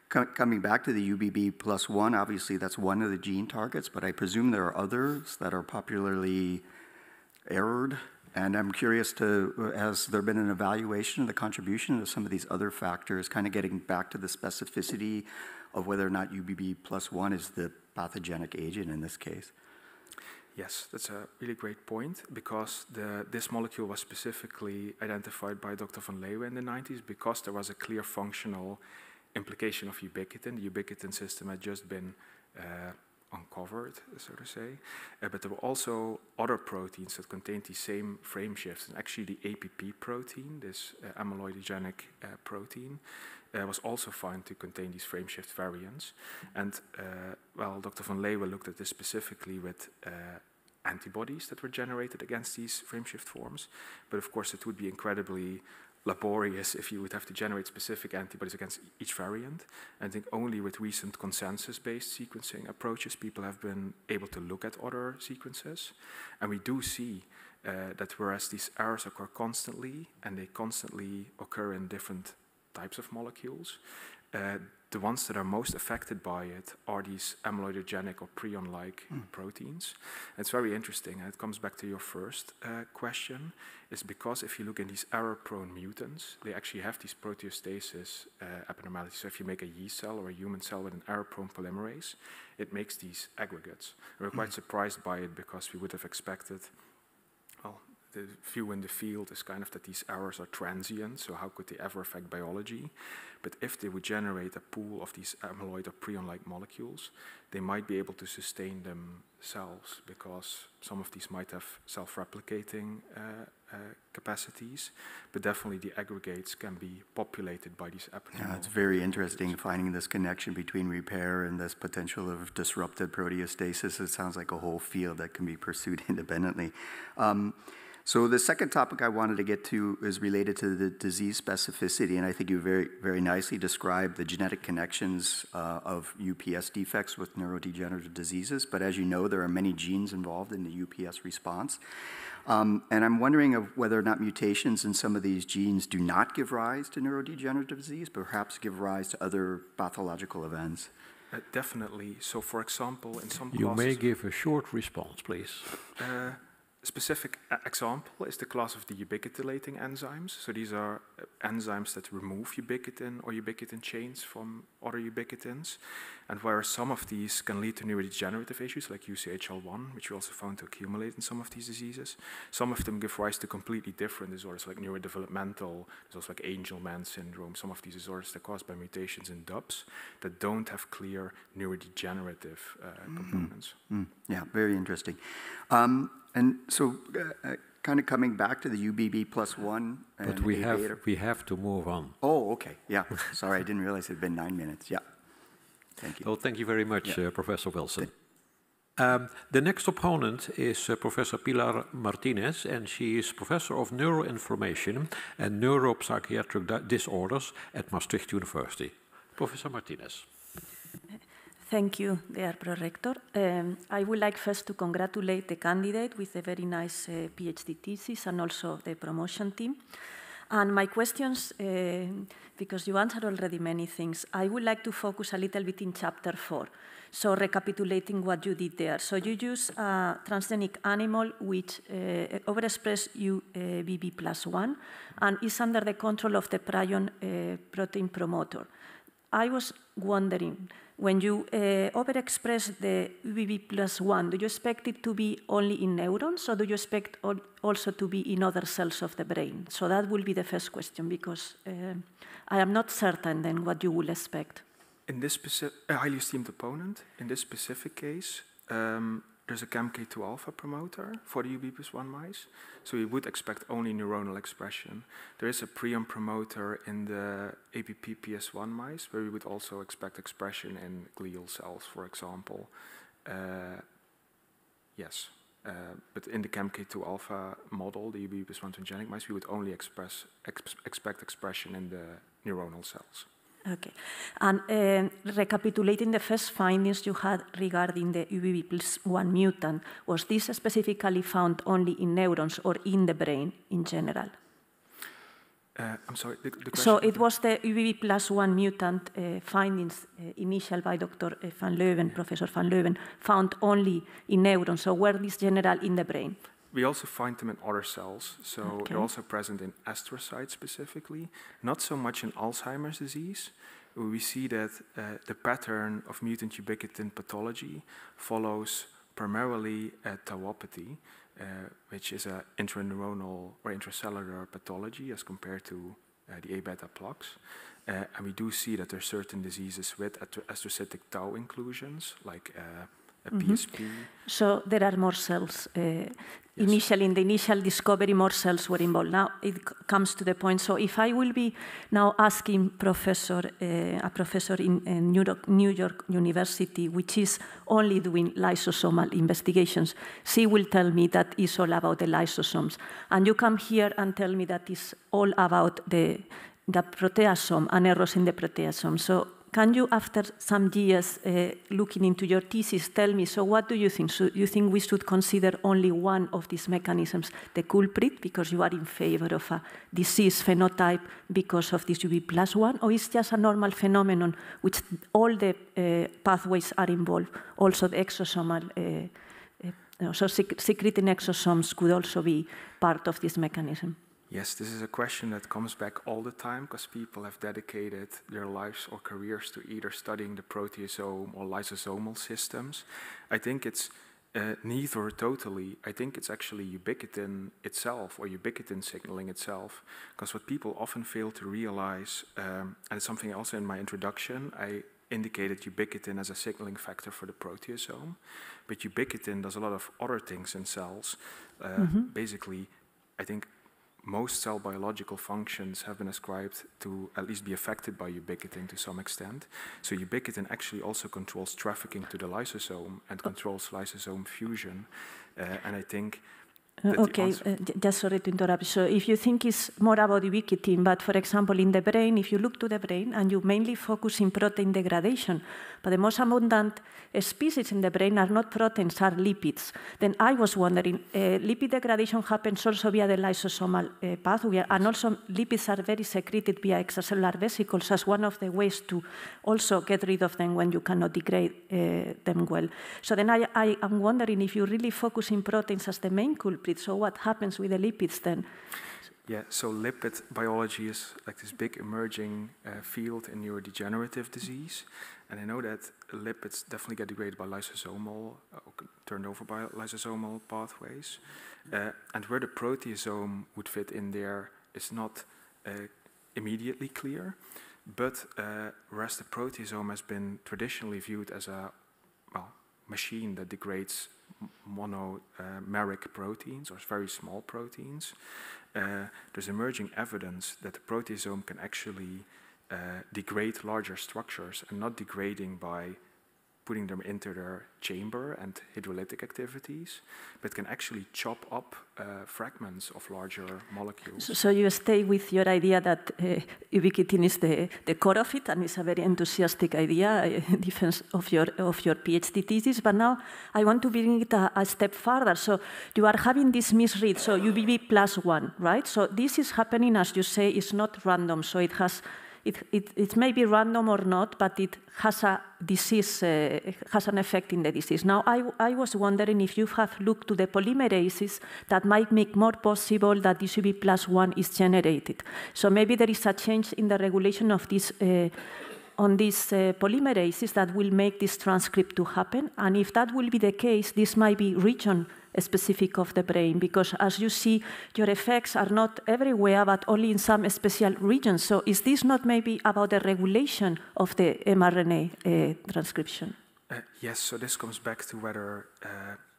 coming back to the UBB plus one, obviously that's one of the gene targets, but I presume there are others that are popularly errored and I'm curious to, has there been an evaluation of the contribution of some of these other factors, kind of getting back to the specificity of whether or not UBB plus one is the pathogenic agent in this case? Yes, that's a really great point because the, this molecule was specifically identified by Dr. van Leeuwen in the 90s because there was a clear functional implication of ubiquitin. The ubiquitin system had just been uh, uncovered, so to say. Uh, but there were also other proteins that contained the same frame shifts. And actually, the APP protein, this uh, amyloidogenic uh, protein, uh, was also found to contain these frame shift variants. And uh, well, Dr. van Leeuwen looked at this specifically with uh, antibodies that were generated against these frame shift forms. But of course, it would be incredibly laborious if you would have to generate specific antibodies against each variant. I think only with recent consensus-based sequencing approaches, people have been able to look at other sequences. And we do see uh, that whereas these errors occur constantly, and they constantly occur in different types of molecules, uh, the ones that are most affected by it are these amyloidogenic or prion-like mm. proteins. It's very interesting, and it comes back to your first uh, question, is because if you look in these error-prone mutants, they actually have these proteostasis uh, abnormalities. So if you make a yeast cell or a human cell with an error-prone polymerase, it makes these aggregates. And we're quite mm. surprised by it because we would have expected the view in the field is kind of that these errors are transient, so how could they ever affect biology? But if they would generate a pool of these amyloid or prion-like molecules, they might be able to sustain themselves because some of these might have self-replicating uh, uh, capacities, but definitely the aggregates can be populated by these. Yeah, it's very interesting finding this connection between repair and this potential of disrupted proteostasis. It sounds like a whole field that can be pursued independently. Um, so the second topic I wanted to get to is related to the disease specificity, and I think you very, very nicely described the genetic connections uh, of UPS defects with neurodegenerative diseases. But as you know, there are many genes involved in the UPS response. Um, and I'm wondering of whether or not mutations in some of these genes do not give rise to neurodegenerative disease, perhaps give rise to other pathological events. Uh, definitely. So, for example, in some you may give a short response, please. Uh, specific example is the class of the ubiquitinating enzymes. So these are uh, enzymes that remove ubiquitin or ubiquitin chains from other ubiquitins. And whereas some of these can lead to neurodegenerative issues like UCHL1, which we also found to accumulate in some of these diseases, some of them give rise to completely different disorders like neurodevelopmental, there's also like Angelman syndrome, some of these disorders that are caused by mutations in DUBs that don't have clear neurodegenerative uh, mm -hmm. components. Mm. Yeah, very interesting. Um, and so, uh, uh, kind of coming back to the UBB plus one. But we have we have to move on. Oh, okay. Yeah. Sorry, I didn't realize it had been nine minutes. Yeah. Thank you. Well, thank you very much, yeah. uh, Professor Wilson. Um, the next opponent is uh, Professor Pilar Martinez, and she is Professor of Neuroinflammation and Neuropsychiatric Disorders at Maastricht University. Professor Martinez. Thank you, dear Prorector. Um, I would like first to congratulate the candidate with a very nice uh, PhD thesis and also the promotion team. And my questions, uh, because you answered already many things, I would like to focus a little bit in chapter four. So recapitulating what you did there. So you use a transgenic animal which uh, overexpresses UBB plus one and is under the control of the prion uh, protein promoter I was wondering, when you uh, overexpress the UBB plus one, do you expect it to be only in neurons, or do you expect also to be in other cells of the brain? So that will be the first question, because uh, I am not certain then what you will expect. In this specific, highly esteemed opponent, in this specific case, um, there's a CAMK2 alpha promoter for the UBP1 mice, so you would expect only neuronal expression. There is a prion promoter in the APP-PS1 mice, where we would also expect expression in glial cells, for example. Uh, yes, uh, but in the CAMK2 alpha model, the UBP1 transgenic mice, we would only express, ex expect expression in the neuronal cells. Okay. And uh, recapitulating the first findings you had regarding the UBB plus 1 mutant, was this specifically found only in neurons or in the brain in general? Uh, I'm sorry, the, the So it was the UBB plus 1 mutant uh, findings uh, initial by Dr. Uh, van Leuven, Professor van Leuven, found only in neurons, so were these general in the brain? We also find them in other cells, so okay. they're also present in astrocytes specifically, not so much in Alzheimer's disease. We see that uh, the pattern of mutant ubiquitin pathology follows primarily a tauopathy, uh, which is an intraneuronal or intracellular pathology as compared to uh, the A-beta plaques. Uh, and we do see that there are certain diseases with astrocytic tau inclusions, like uh, mm -hmm. PSP. So there are more cells. Uh, Yes. Initially, in the initial discovery, more cells were involved. Now it comes to the point. So if I will be now asking professor, uh, a professor in, in New, York, New York University, which is only doing lysosomal investigations, she will tell me that is all about the lysosomes. And you come here and tell me that is all about the, the proteasome and errors in the proteasome. So can you, after some years uh, looking into your thesis, tell me, so what do you think? So you think we should consider only one of these mechanisms the culprit, because you are in favor of a disease phenotype because of this UB plus one, or is just a normal phenomenon which all the uh, pathways are involved, also the exosomal, uh, uh so secreting exosomes could also be part of this mechanism? Yes, this is a question that comes back all the time because people have dedicated their lives or careers to either studying the proteasome or lysosomal systems. I think it's uh, neither totally. I think it's actually ubiquitin itself or ubiquitin signaling itself. Because what people often fail to realize, um, and it's something also in my introduction, I indicated ubiquitin as a signaling factor for the proteasome. But ubiquitin does a lot of other things in cells. Uh, mm -hmm. Basically, I think most cell biological functions have been ascribed to at least be affected by ubiquitin to some extent. So ubiquitin actually also controls trafficking to the lysosome and controls lysosome fusion. Uh, and I think okay, uh, just sorry to interrupt. So if you think it's more about the ubiquitin, but for example, in the brain, if you look to the brain and you mainly focus in protein degradation, but the most abundant species in the brain are not proteins, are lipids. Then I was wondering, uh, lipid degradation happens also via the lysosomal uh, pathway, and also lipids are very secreted via extracellular vesicles as one of the ways to also get rid of them when you cannot degrade uh, them well. So then I, I am wondering if you really focus in proteins as the main culprit, so what happens with the lipids then? Yeah, so lipid biology is like this big emerging uh, field in neurodegenerative disease. And I know that lipids definitely get degraded by lysosomal, uh, turned over by lysosomal pathways. Uh, and where the proteasome would fit in there is not uh, immediately clear. But uh, whereas the proteasome has been traditionally viewed as a machine that degrades monomeric proteins or very small proteins, uh, there's emerging evidence that the proteasome can actually uh, degrade larger structures and not degrading by putting them into their chamber and hydrolytic activities, but can actually chop up uh, fragments of larger molecules. So, so, you stay with your idea that uh, ubiquitin is the, the core of it, and it's a very enthusiastic idea, in defense of your, of your PhD thesis. But now I want to bring it a, a step further. So you are having this misread, so UBB plus one, right? So this is happening, as you say, it's not random, so it has it, it, it, may be random or not, but it has a disease, uh, has an effect in the disease. Now, I, I, was wondering if you have looked to the polymerases that might make more possible that DCB plus one is generated. So maybe there is a change in the regulation of this uh, on these uh, polymerases that will make this transcript to happen. And if that will be the case, this might be region specific of the brain because as you see, your effects are not everywhere, but only in some special regions. So is this not maybe about the regulation of the mRNA uh, transcription? Uh, yes, so this comes back to whether uh,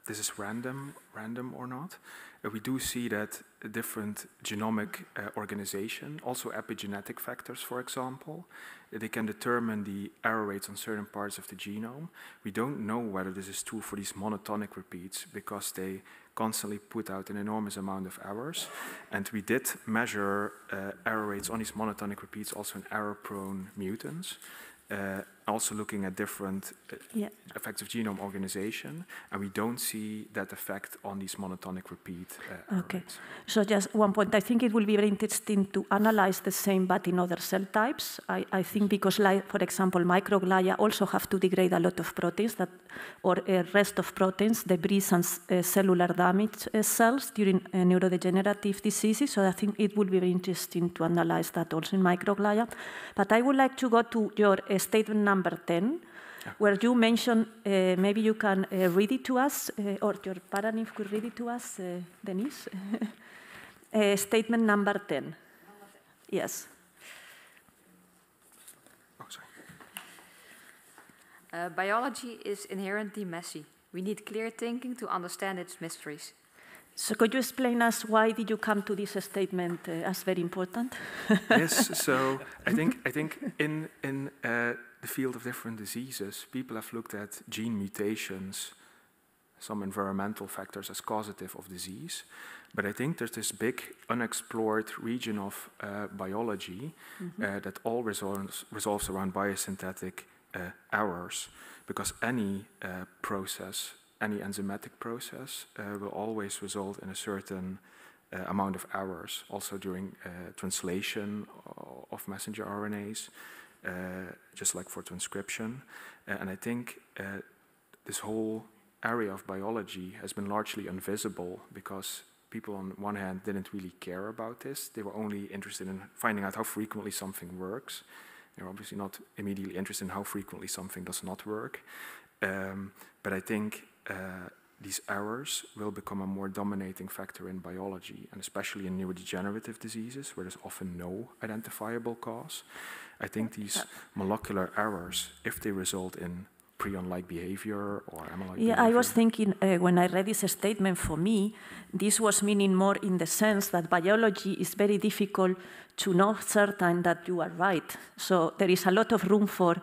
this is random, random or not. Uh, we do see that different genomic uh, organization, also epigenetic factors, for example, they can determine the error rates on certain parts of the genome. We don't know whether this is true for these monotonic repeats because they constantly put out an enormous amount of errors. And we did measure uh, error rates on these monotonic repeats also in error-prone mutants. Uh, also looking at different uh, yeah. effects of genome organization, and we don't see that effect on these monotonic repeat. Uh, okay. Rates. So just one point. I think it will be very interesting to analyze the same, but in other cell types. I, I think because, like, for example, microglia also have to degrade a lot of proteins that, or a rest of proteins, debris and uh, cellular damage uh, cells during uh, neurodegenerative diseases. So I think it will be very interesting to analyze that also in microglia. But I would like to go to your uh, statement number 10, yeah. where you mentioned, uh, maybe you can uh, read it to us, uh, or your paranif could read it to us, uh, Denise. Uh, statement number 10. Yes. Oh, sorry. Uh, biology is inherently messy. We need clear thinking to understand its mysteries. So could you explain us why did you come to this statement uh, as very important? yes, so I think I think in in uh, the field of different diseases, people have looked at gene mutations, some environmental factors as causative of disease. But I think there's this big unexplored region of uh, biology mm -hmm. uh, that all resolves, resolves around biosynthetic uh, errors, because any uh, process, any enzymatic process, uh, will always result in a certain uh, amount of errors, also during translation of messenger RNAs. Uh, just like for transcription. Uh, and I think uh, this whole area of biology has been largely invisible because people on one hand didn't really care about this. They were only interested in finding out how frequently something works. They're obviously not immediately interested in how frequently something does not work. Um, but I think uh, these errors will become a more dominating factor in biology, and especially in neurodegenerative diseases where there's often no identifiable cause. I think these molecular errors, if they result in prion-like behavior or amyloid Yeah, behavior. I was thinking uh, when I read this statement for me, this was meaning more in the sense that biology is very difficult to know certain that you are right. So there is a lot of room for,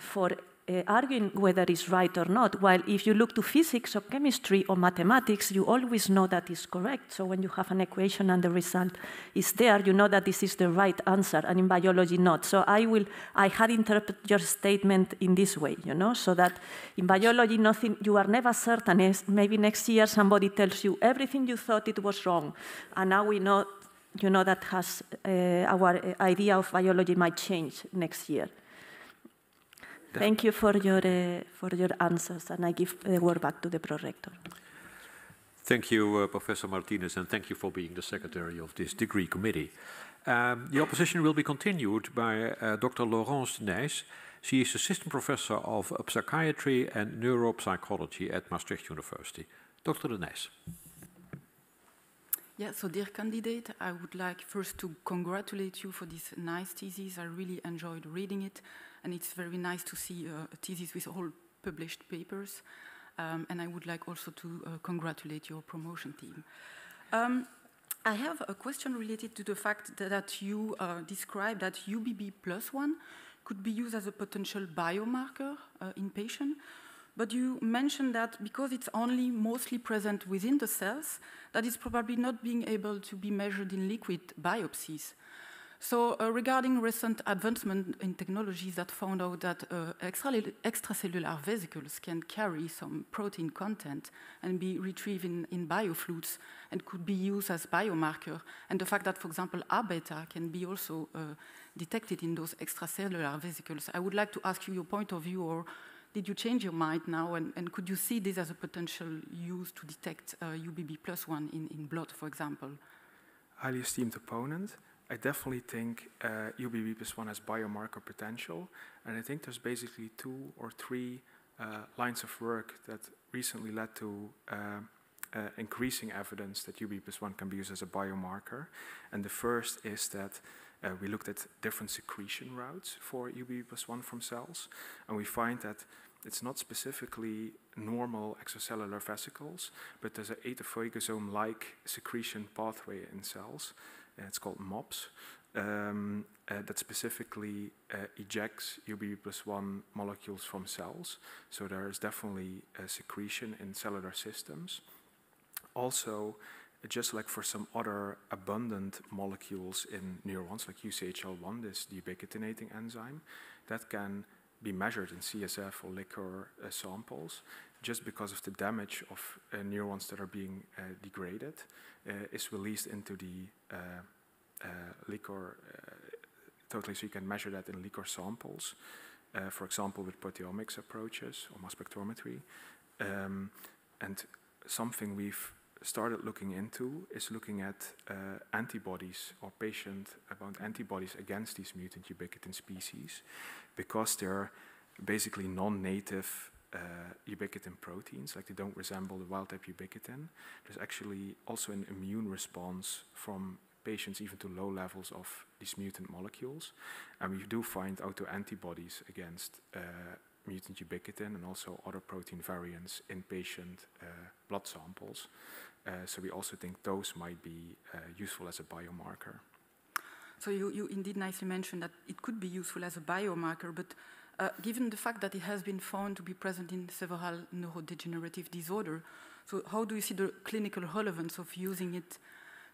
for uh, arguing whether it's right or not. While if you look to physics or chemistry or mathematics, you always know that is correct. So when you have an equation and the result is there, you know that this is the right answer. And in biology, not. So I will, I had interpreted your statement in this way, you know, so that in biology, nothing, you are never certain. Maybe next year somebody tells you everything you thought it was wrong, and now we know, you know, that has uh, our idea of biology might change next year. Thank you for your, uh, for your answers, and I give the word back to the prorector. Thank you, uh, Professor Martinez, and thank you for being the secretary of this degree committee. Um, the opposition will be continued by uh, Dr. Laurence Nijs. She is assistant professor of psychiatry and neuropsychology at Maastricht University. Dr. De Nijs. Yeah, so dear candidate, I would like first to congratulate you for this nice thesis. I really enjoyed reading it and it's very nice to see uh, a thesis with all published papers. Um, and I would like also to uh, congratulate your promotion team. Um, I have a question related to the fact that, that you uh, described that UBB plus one could be used as a potential biomarker uh, in patients. But you mentioned that because it's only mostly present within the cells, that it's probably not being able to be measured in liquid biopsies. So uh, regarding recent advancement in technologies that found out that uh, extracellular vesicles can carry some protein content and be retrieved in, in biofluids and could be used as biomarker, and the fact that, for example, A-beta can be also uh, detected in those extracellular vesicles, I would like to ask you your point of view, or did you change your mind now, and, and could you see this as a potential use to detect UBB plus one in, in blood, for example? Highly esteemed opponent. I definitely think uh, UBB plus 1 has biomarker potential, and I think there's basically two or three uh, lines of work that recently led to uh, uh increasing evidence that UBB plus 1 can be used as a biomarker. And the first is that uh, we looked at different secretion routes for UBB plus 1 from cells, and we find that it's not specifically normal extracellular vesicles, but there's an atophagosome-like secretion pathway in cells. It's called MOPS. Um, uh, that specifically uh, ejects UBB plus 1 molecules from cells. So there is definitely a secretion in cellular systems. Also, just like for some other abundant molecules in neurons, like UCHL1, this deubiquitinating enzyme, that can be measured in CSF or liquor uh, samples just because of the damage of uh, neurons that are being uh, degraded is released into the uh, uh, liquor totally so you can measure that in liquor samples for example with proteomics approaches or mass spectrometry. Um, and something we've started looking into is looking at uh, antibodies or patient-bound antibodies against these mutant ubiquitin species because they're basically non-native uh, ubiquitin proteins, like they don't resemble the wild-type ubiquitin. There's actually also an immune response from patients even to low levels of these mutant molecules. And we do find autoantibodies against uh, mutant ubiquitin and also other protein variants in patient uh, blood samples. Uh, so we also think those might be uh, useful as a biomarker. So you, you indeed nicely mentioned that it could be useful as a biomarker, but uh, given the fact that it has been found to be present in several neurodegenerative disorder, so how do you see the clinical relevance of using it?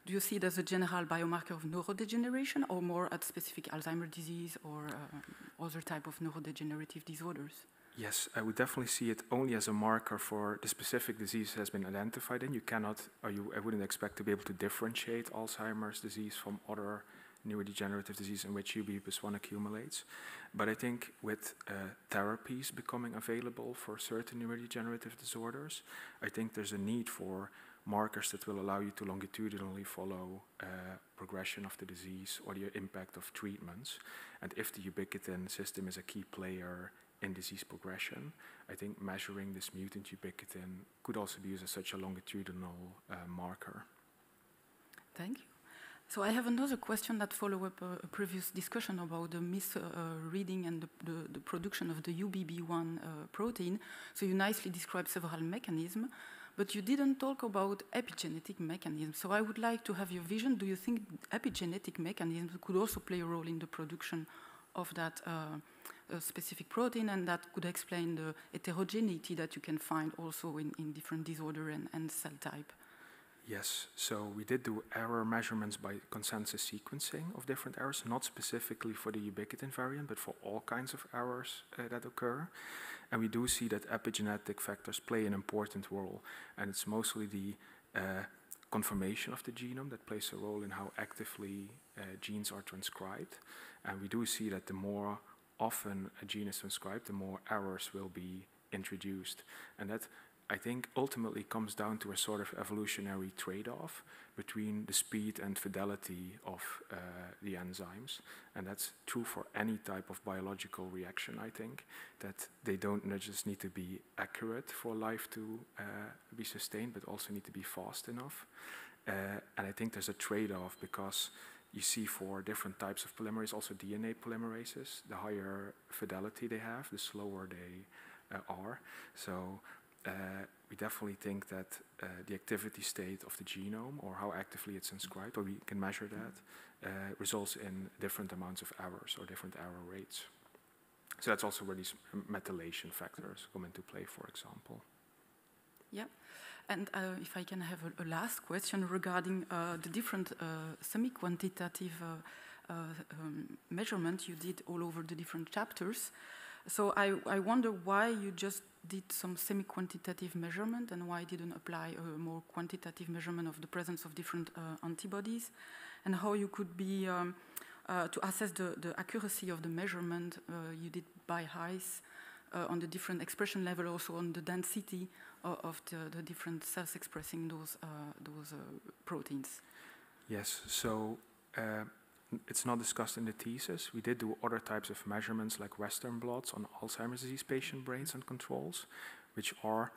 Do you see it as a general biomarker of neurodegeneration or more at specific Alzheimer's disease or uh, other type of neurodegenerative disorders? Yes, I would definitely see it only as a marker for the specific disease has been identified and You cannot, or you, I wouldn't expect to be able to differentiate Alzheimer's disease from other neurodegenerative disease in which UBE plus 1 accumulates. But I think with uh, therapies becoming available for certain neurodegenerative disorders, I think there's a need for markers that will allow you to longitudinally follow uh, progression of the disease or the impact of treatments. And if the ubiquitin system is a key player in disease progression, I think measuring this mutant ubiquitin could also be used as such a longitudinal uh, marker. Thank you. So I have another question that follow up a, a previous discussion about the misreading uh, and the, the, the, production of the UBB1 uh, protein. So you nicely described several mechanisms, but you didn't talk about epigenetic mechanisms. So I would like to have your vision. Do you think epigenetic mechanisms could also play a role in the production of that uh, specific protein and that could explain the heterogeneity that you can find also in, in different disorder and, and cell type? Yes, so we did do error measurements by consensus sequencing of different errors, not specifically for the ubiquitin variant, but for all kinds of errors uh, that occur. And we do see that epigenetic factors play an important role, and it's mostly the uh, conformation of the genome that plays a role in how actively uh, genes are transcribed. And we do see that the more often a gene is transcribed, the more errors will be introduced. And that I think ultimately comes down to a sort of evolutionary trade-off between the speed and fidelity of uh, the enzymes. And that's true for any type of biological reaction, I think, that they don't just need to be accurate for life to uh, be sustained, but also need to be fast enough. Uh, and I think there's a trade-off because you see for different types of polymerase, also DNA polymerases, the higher fidelity they have, the slower they uh, are. So we definitely think that uh, the activity state of the genome or how actively it's inscribed, or we can measure that, uh, results in different amounts of errors or different error rates. So that's also where these methylation factors come into play, for example. Yeah. And uh, if I can have a, a last question regarding uh, the different uh, semi-quantitative um, measurements you did all over the different chapters. So I, I wonder why you just did some semi-quantitative measurement and why didn't apply a more quantitative measurement of the presence of different uh, antibodies and how you could be um, uh, to assess the, the accuracy of the measurement uh, you did by Heiss uh, on the different expression level, also on the density of, of the, the, different cells expressing those, uh, those uh, proteins. Yes, so it's not discussed in the thesis. We did do other types of measurements like Western blots on Alzheimer's disease patient brains and controls, which are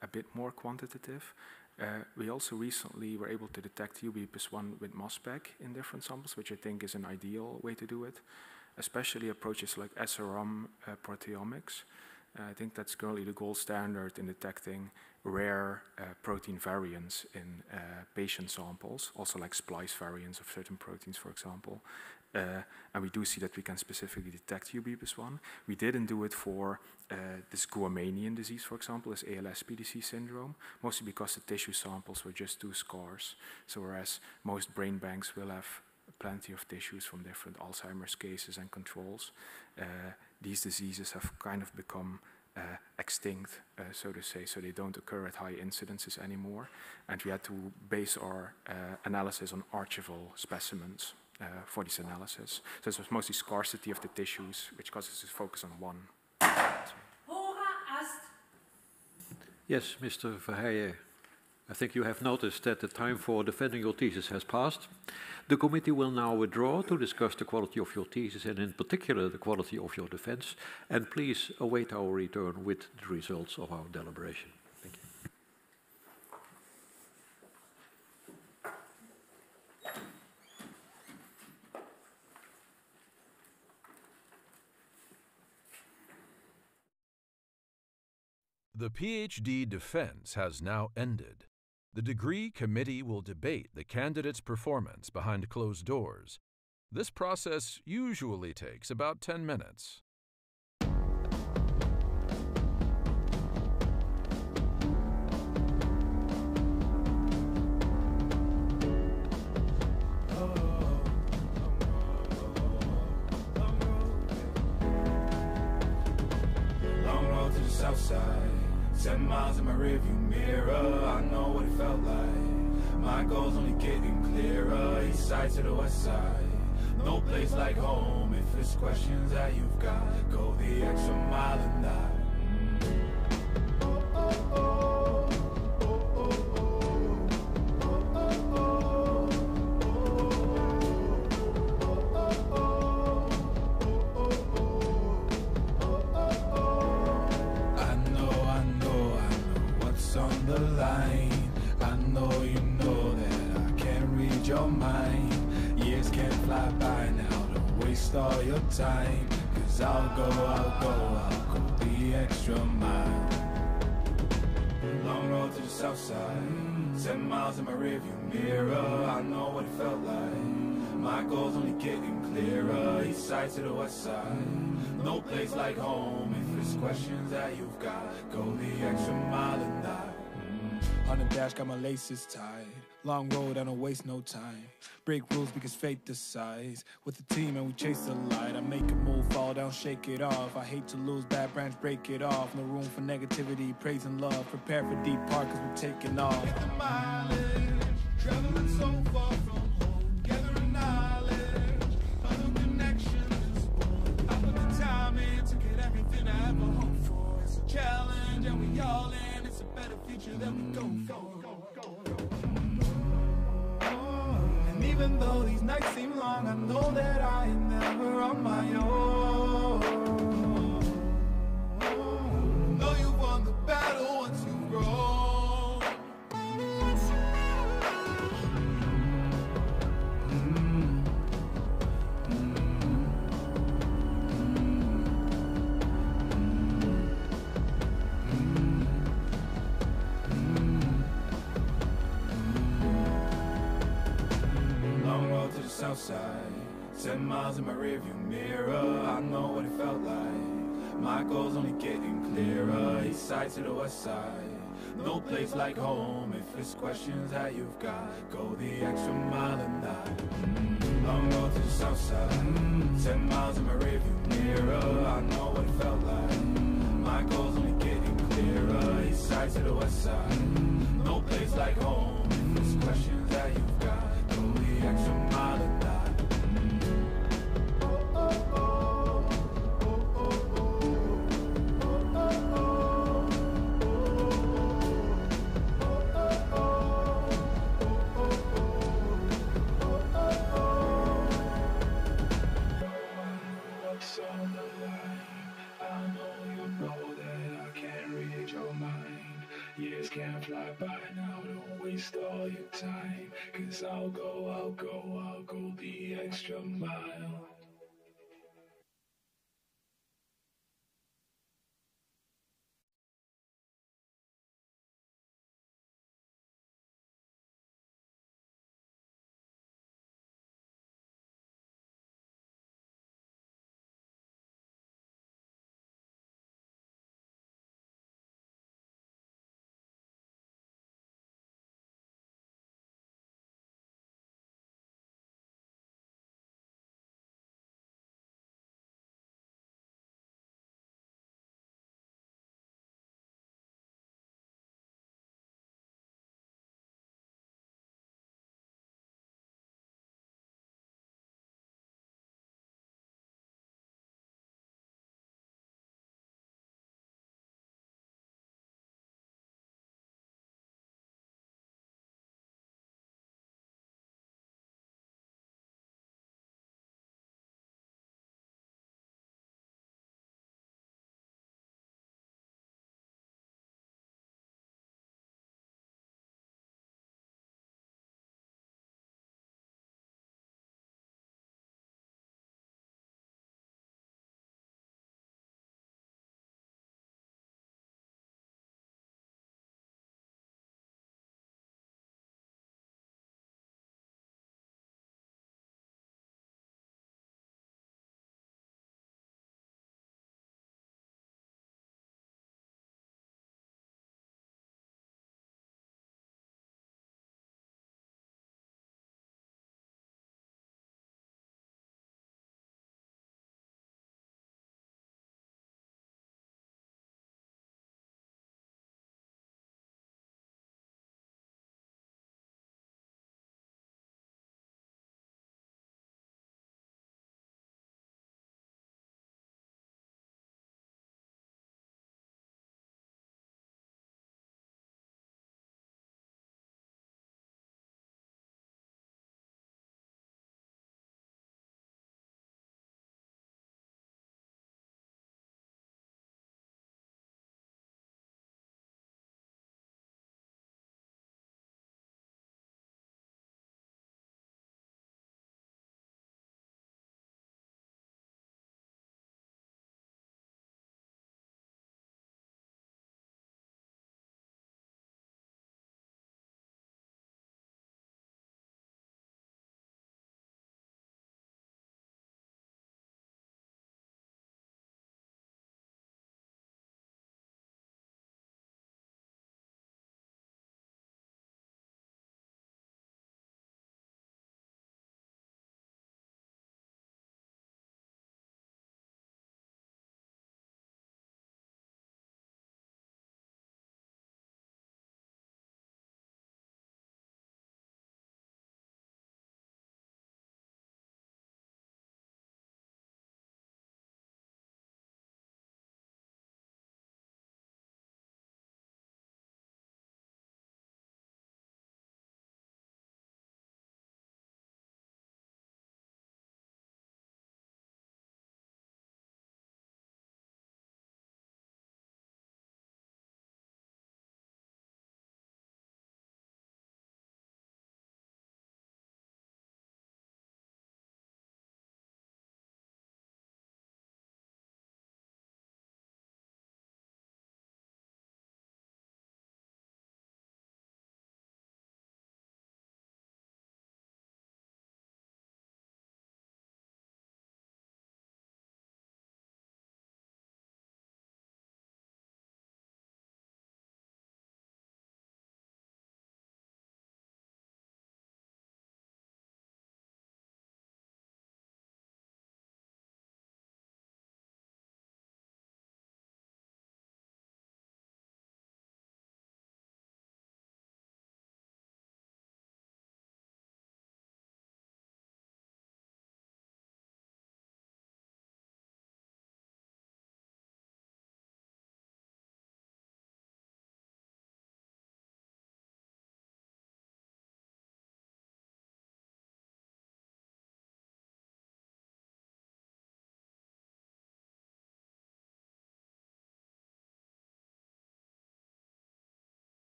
a bit more quantitative. Uh, we also recently were able to detect UBB+1 with mass spec in different samples, which I think is an ideal way to do it, especially approaches like SRM uh, proteomics. Uh, I think that's currently the gold standard in detecting rare uh, protein variants in uh, patient samples, also like splice variants of certain proteins, for example. Uh, and we do see that we can specifically detect UBB+1. We didn't do it for uh, this Guamanian disease, for example, this ALS-PDC syndrome, mostly because the tissue samples were just too scarce. So whereas most brain banks will have plenty of tissues from different Alzheimer's cases and controls, uh, these diseases have kind of become extinct, uh, so to say, so they don't occur at high incidences anymore. And we had to base our uh, analysis on archival specimens uh, for this analysis. So it was mostly scarcity of the tissues, which causes us to focus on one. Yes, Mr. Verheijen. I think you have noticed that the time for defending your thesis has passed. The committee will now withdraw to discuss the quality of your thesis and in particular the quality of your defense. And please await our return with the results of our deliberation. Thank you. The PhD defense has now ended. The degree committee will debate the candidate's performance behind closed doors. This process usually takes about 10 minutes. Seven miles in my rearview mirror. I know what it felt like. My goals only getting clearer. East side to the west side. No place like home. If it's questions that you've got, go the extra mile and that. Waste all your time. Cause I'll go, I'll go, I'll go the extra mile. Long road to the south side, ten miles in my rearview mirror. I know what it felt like. My goals only getting clearer. East side to the west side, no place like home. If there's questions that you've got, go the extra mile and that. On the dash, got my laces tied. Long road, I don't waste no time. Break rules because fate decides. With the team and we chase the light. I make a move, fall down, shake it off. I hate to lose bad branch, break it off. No room for negativity, praise and love. Prepare for deep part cause we're taking off. the mileage, traveling so far from home, gathering knowledge, other connections. I put the time in to get everything I ever hoped for. It's a challenge and we all in. It's a better future that we go for. Even though these nights seem long, I know that I am never on my own. Know you won the battle once you've grown. Side. Ten miles in my rearview mirror. I know what it felt like. My goals only getting clearer. East side to the west side. No place like home. If it's questions that you've got, go the extra mile and that. Long road to the south side. Mm-hmm. Ten miles in my rearview mirror. I know what it felt like. My goals only getting clearer. East side to the west side. Mm-hmm. No place like home. If it's questions that you've got, go the extra mile fly by now, don't waste all your time. Cause I'll go, I'll go, I'll go the extra mile.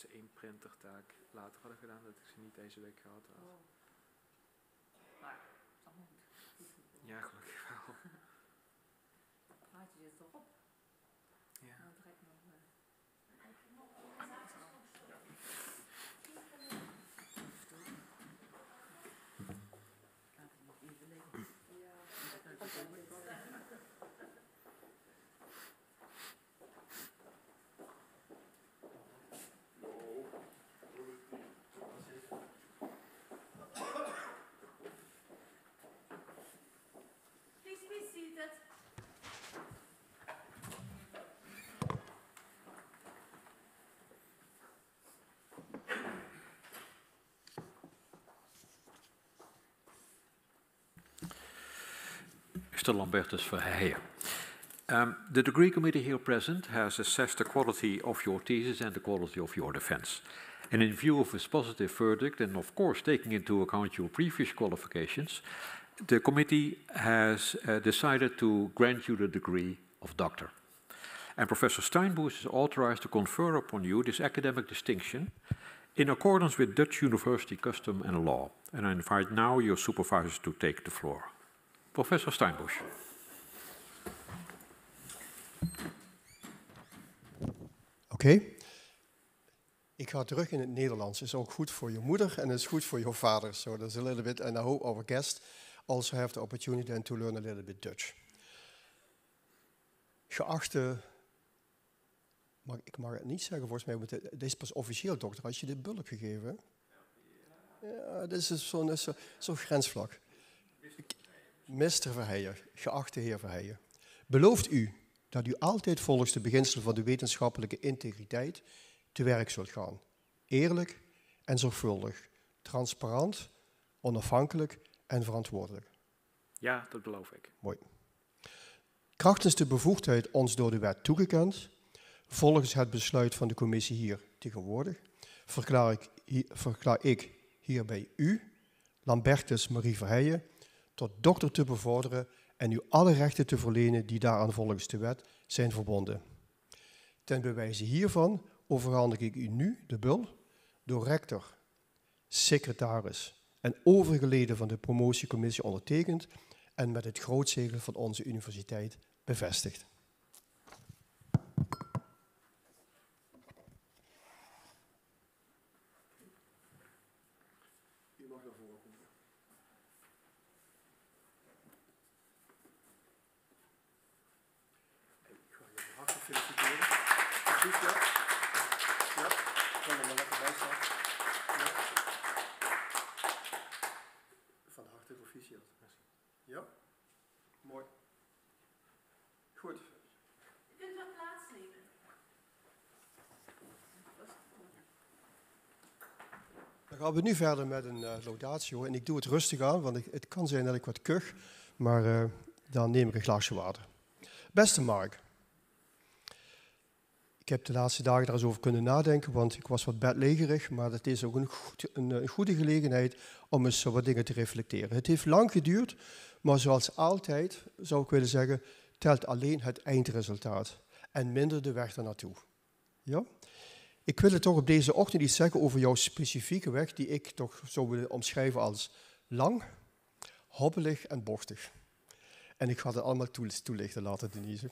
Ze één printertaak later hadden gedaan, dat ik ze niet deze week gehad had. Oh. Maar, dat moet. Ja, gelukkig Mr. Lambertus Verheijen. Um, the degree committee here present has assessed the quality of your thesis and the quality of your defense. And in view of this positive verdict, and of course taking into account your previous qualifications, the committee has uh, decided to grant you the degree of doctor. And Professor Steinbusch is authorized to confer upon you this academic distinction in accordance with Dutch university custom and law. And I invite now your supervisors to take the floor. Professor Steinbusch. Oké. Ik ga terug in het Nederlands. is ook goed voor je moeder and it's good for your father. So there's a little bit, and I hope our guests also have the opportunity then to learn a little bit Dutch. Geachte, mag, ik mag het niet zeggen volgens mij, want het dit is pas officieel dokter als je dit bulk gegeven. Ja, dit is zo'n zo, zo grensvlak. Mr. Verheijen, geachte heer Verheijen, belooft u dat u altijd volgens de beginselen van de wetenschappelijke integriteit te werk zult gaan. Eerlijk en zorgvuldig, transparant, onafhankelijk en verantwoordelijk. Ja, dat beloof ik. Mooi. Krachtens de bevoegdheid ons door de wet toegekend, volgens het besluit van de commissie hier tegenwoordig, verklaar ik, verklaar ik hierbij u, Lambertus Marie Verheijen, tot dokter te bevorderen en u alle rechten te verlenen die daaraan volgens de wet zijn verbonden. Ten bewijze hiervan overhandig ik u nu de bul door rector, secretaris en overige leden van de promotiecommissie ondertekend en met het grootzegel van onze universiteit bevestigd. U mag naar voren komen. Ik ga je van harte feliciteren. Precies, ja. Ja, kan er maar lekker bij staan. Ja. Van harte proficiat. Ja, mooi. Goed. Je kunt wel plaatsnemen. Dan gaan we nu verder met een uh, laudatio. En ik doe het rustig aan, want het kan zijn dat ik wat kuch. Maar uh, dan neem ik een glaasje water. Beste Mark. Ik heb de laatste dagen daar eens over kunnen nadenken, want ik was wat bedlegerig. Maar het is ook een, goed, een goede gelegenheid om eens wat dingen te reflecteren. Het heeft lang geduurd, maar zoals altijd, zou ik willen zeggen, telt alleen het eindresultaat. En minder de weg ernaartoe. Ja? Ik wil het toch op deze ochtend iets zeggen over jouw specifieke weg, die ik toch zou willen omschrijven als lang, hobbelig en bochtig. En ik ga het allemaal toelichten laten, Denise.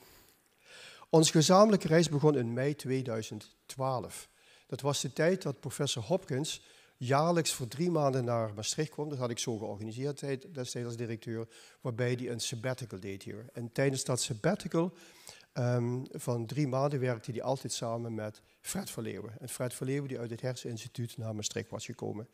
Onze gezamenlijke reis begon in mei 2012. Dat was de tijd dat professor Hopkins jaarlijks voor drie maanden naar Maastricht kwam. Dat had ik zo georganiseerd destijds als directeur, waarbij hij een sabbatical deed hier. En tijdens dat sabbatical um, van drie maanden werkte hij altijd samen met Fred Verleeuwen. En Fred Verleeuwen die uit het Herseninstituut naar Maastricht was gekomen.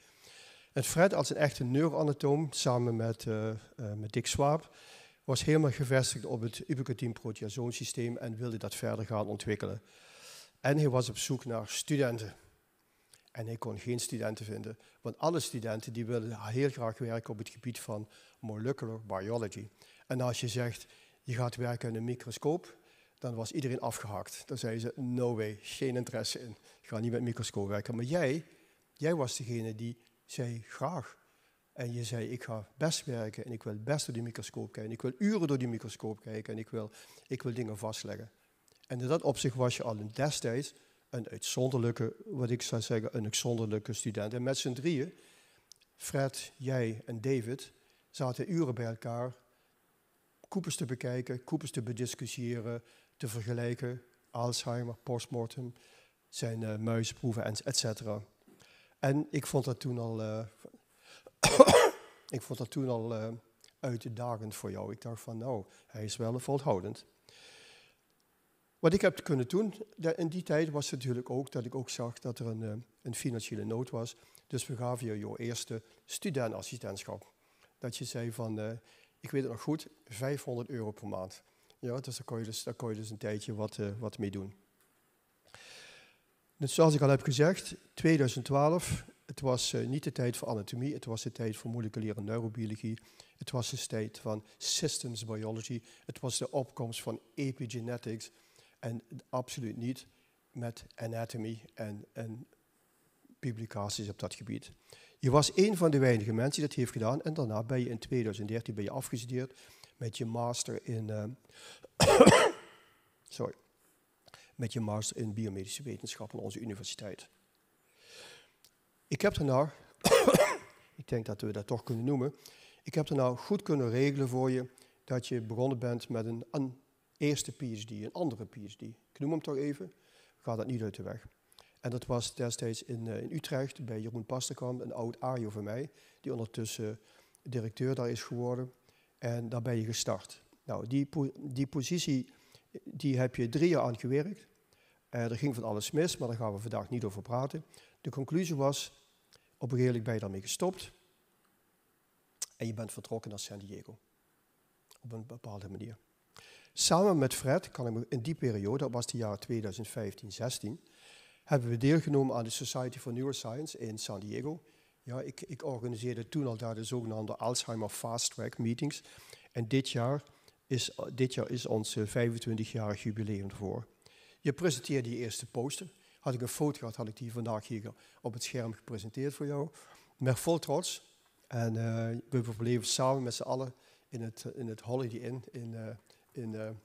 En Fred als een echte neuroanatoom, samen met, uh, uh, met Dick Swaap, was helemaal gevestigd op het ubiquitin-proteasoonsysteem en wilde dat verder gaan ontwikkelen. En hij was op zoek naar studenten. En hij kon geen studenten vinden, want alle studenten die wilden heel graag werken op het gebied van molecular biology. En als je zegt, je gaat werken in een microscoop, dan was iedereen afgehakt. Dan zeiden ze, no way, geen interesse in. Ik ga niet met microscoop werken. Maar jij, jij was degene die zei, graag. En je zei, ik ga best werken en ik wil best door die microscoop kijken. Ik wil uren door die microscoop kijken en ik wil, ik wil dingen vastleggen. En in dat opzicht was je al destijds een uitzonderlijke, wat ik zou zeggen, een uitzonderlijke student. En met z'n drieën, Fred, jij en David, zaten uren bij elkaar koepels te bekijken, koepels te bediscussiëren, te vergelijken, Alzheimer, postmortem, zijn uh, muisproeven, et cetera. En ik vond dat toen al, uh, ik vond dat toen al uh, uitdagend voor jou. Ik dacht van, nou, hij is wel volhoudend. Wat ik heb kunnen doen in die tijd was natuurlijk ook dat ik ook zag dat er een, een financiële nood was. Dus we gaven je jouw eerste studentassistentschap. Dat je zei van, ik weet het nog goed, 500 euro per maand. Ja, dus daar kon je dus, daar kon je dus een tijdje wat, uh, wat mee doen. Dus zoals ik al heb gezegd, 2012, het was uh, niet de tijd voor anatomie, het was de tijd voor moleculaire neurobiologie, het was de tijd van systems biology, het was de opkomst van epigenetics en absoluut niet met anatomy en, en publicaties op dat gebied. Je was een van de weinige mensen die dat heeft gedaan en daarna ben je in 2013 ben je afgestudeerd met je master in, uh, sorry, met je master in biomedische wetenschap aan onze universiteit. Ik heb daarna, ik denk dat we dat toch kunnen noemen, ik heb daarna goed kunnen regelen voor je dat je begonnen bent met een, een eerste PhD, een andere PhD. Ik noem hem toch even, ga dat niet uit de weg. En dat was destijds in, uh, in Utrecht bij Jeroen Pasterkamp, een oud AJO van mij, die ondertussen directeur daar is geworden. En daar ben je gestart. Nou, die, die positie die heb je drie jaar aan gewerkt. Uh, er ging van alles mis, maar daar gaan we vandaag niet over praten. De conclusie was, op een gegeven moment ben je daarmee gestopt. En je bent vertrokken naar San Diego. Op een bepaalde manier. Samen met Fred, kan ik in die periode, dat was het jaar 2015, 16 hebben we deelgenomen aan de Society for Neuroscience in San Diego. Ja, ik, ik organiseerde toen al daar de zogenaamde Alzheimer Fast Track meetings. En dit jaar is, dit jaar is ons 25-jarig jubileum voor. Je presenteerde die eerste poster. Had ik een foto gehad, had ik die vandaag hier op het scherm gepresenteerd voor jou. Met vol trots. En uh, we verbleven samen met z'n allen in het, in het Holiday Inn in, uh, in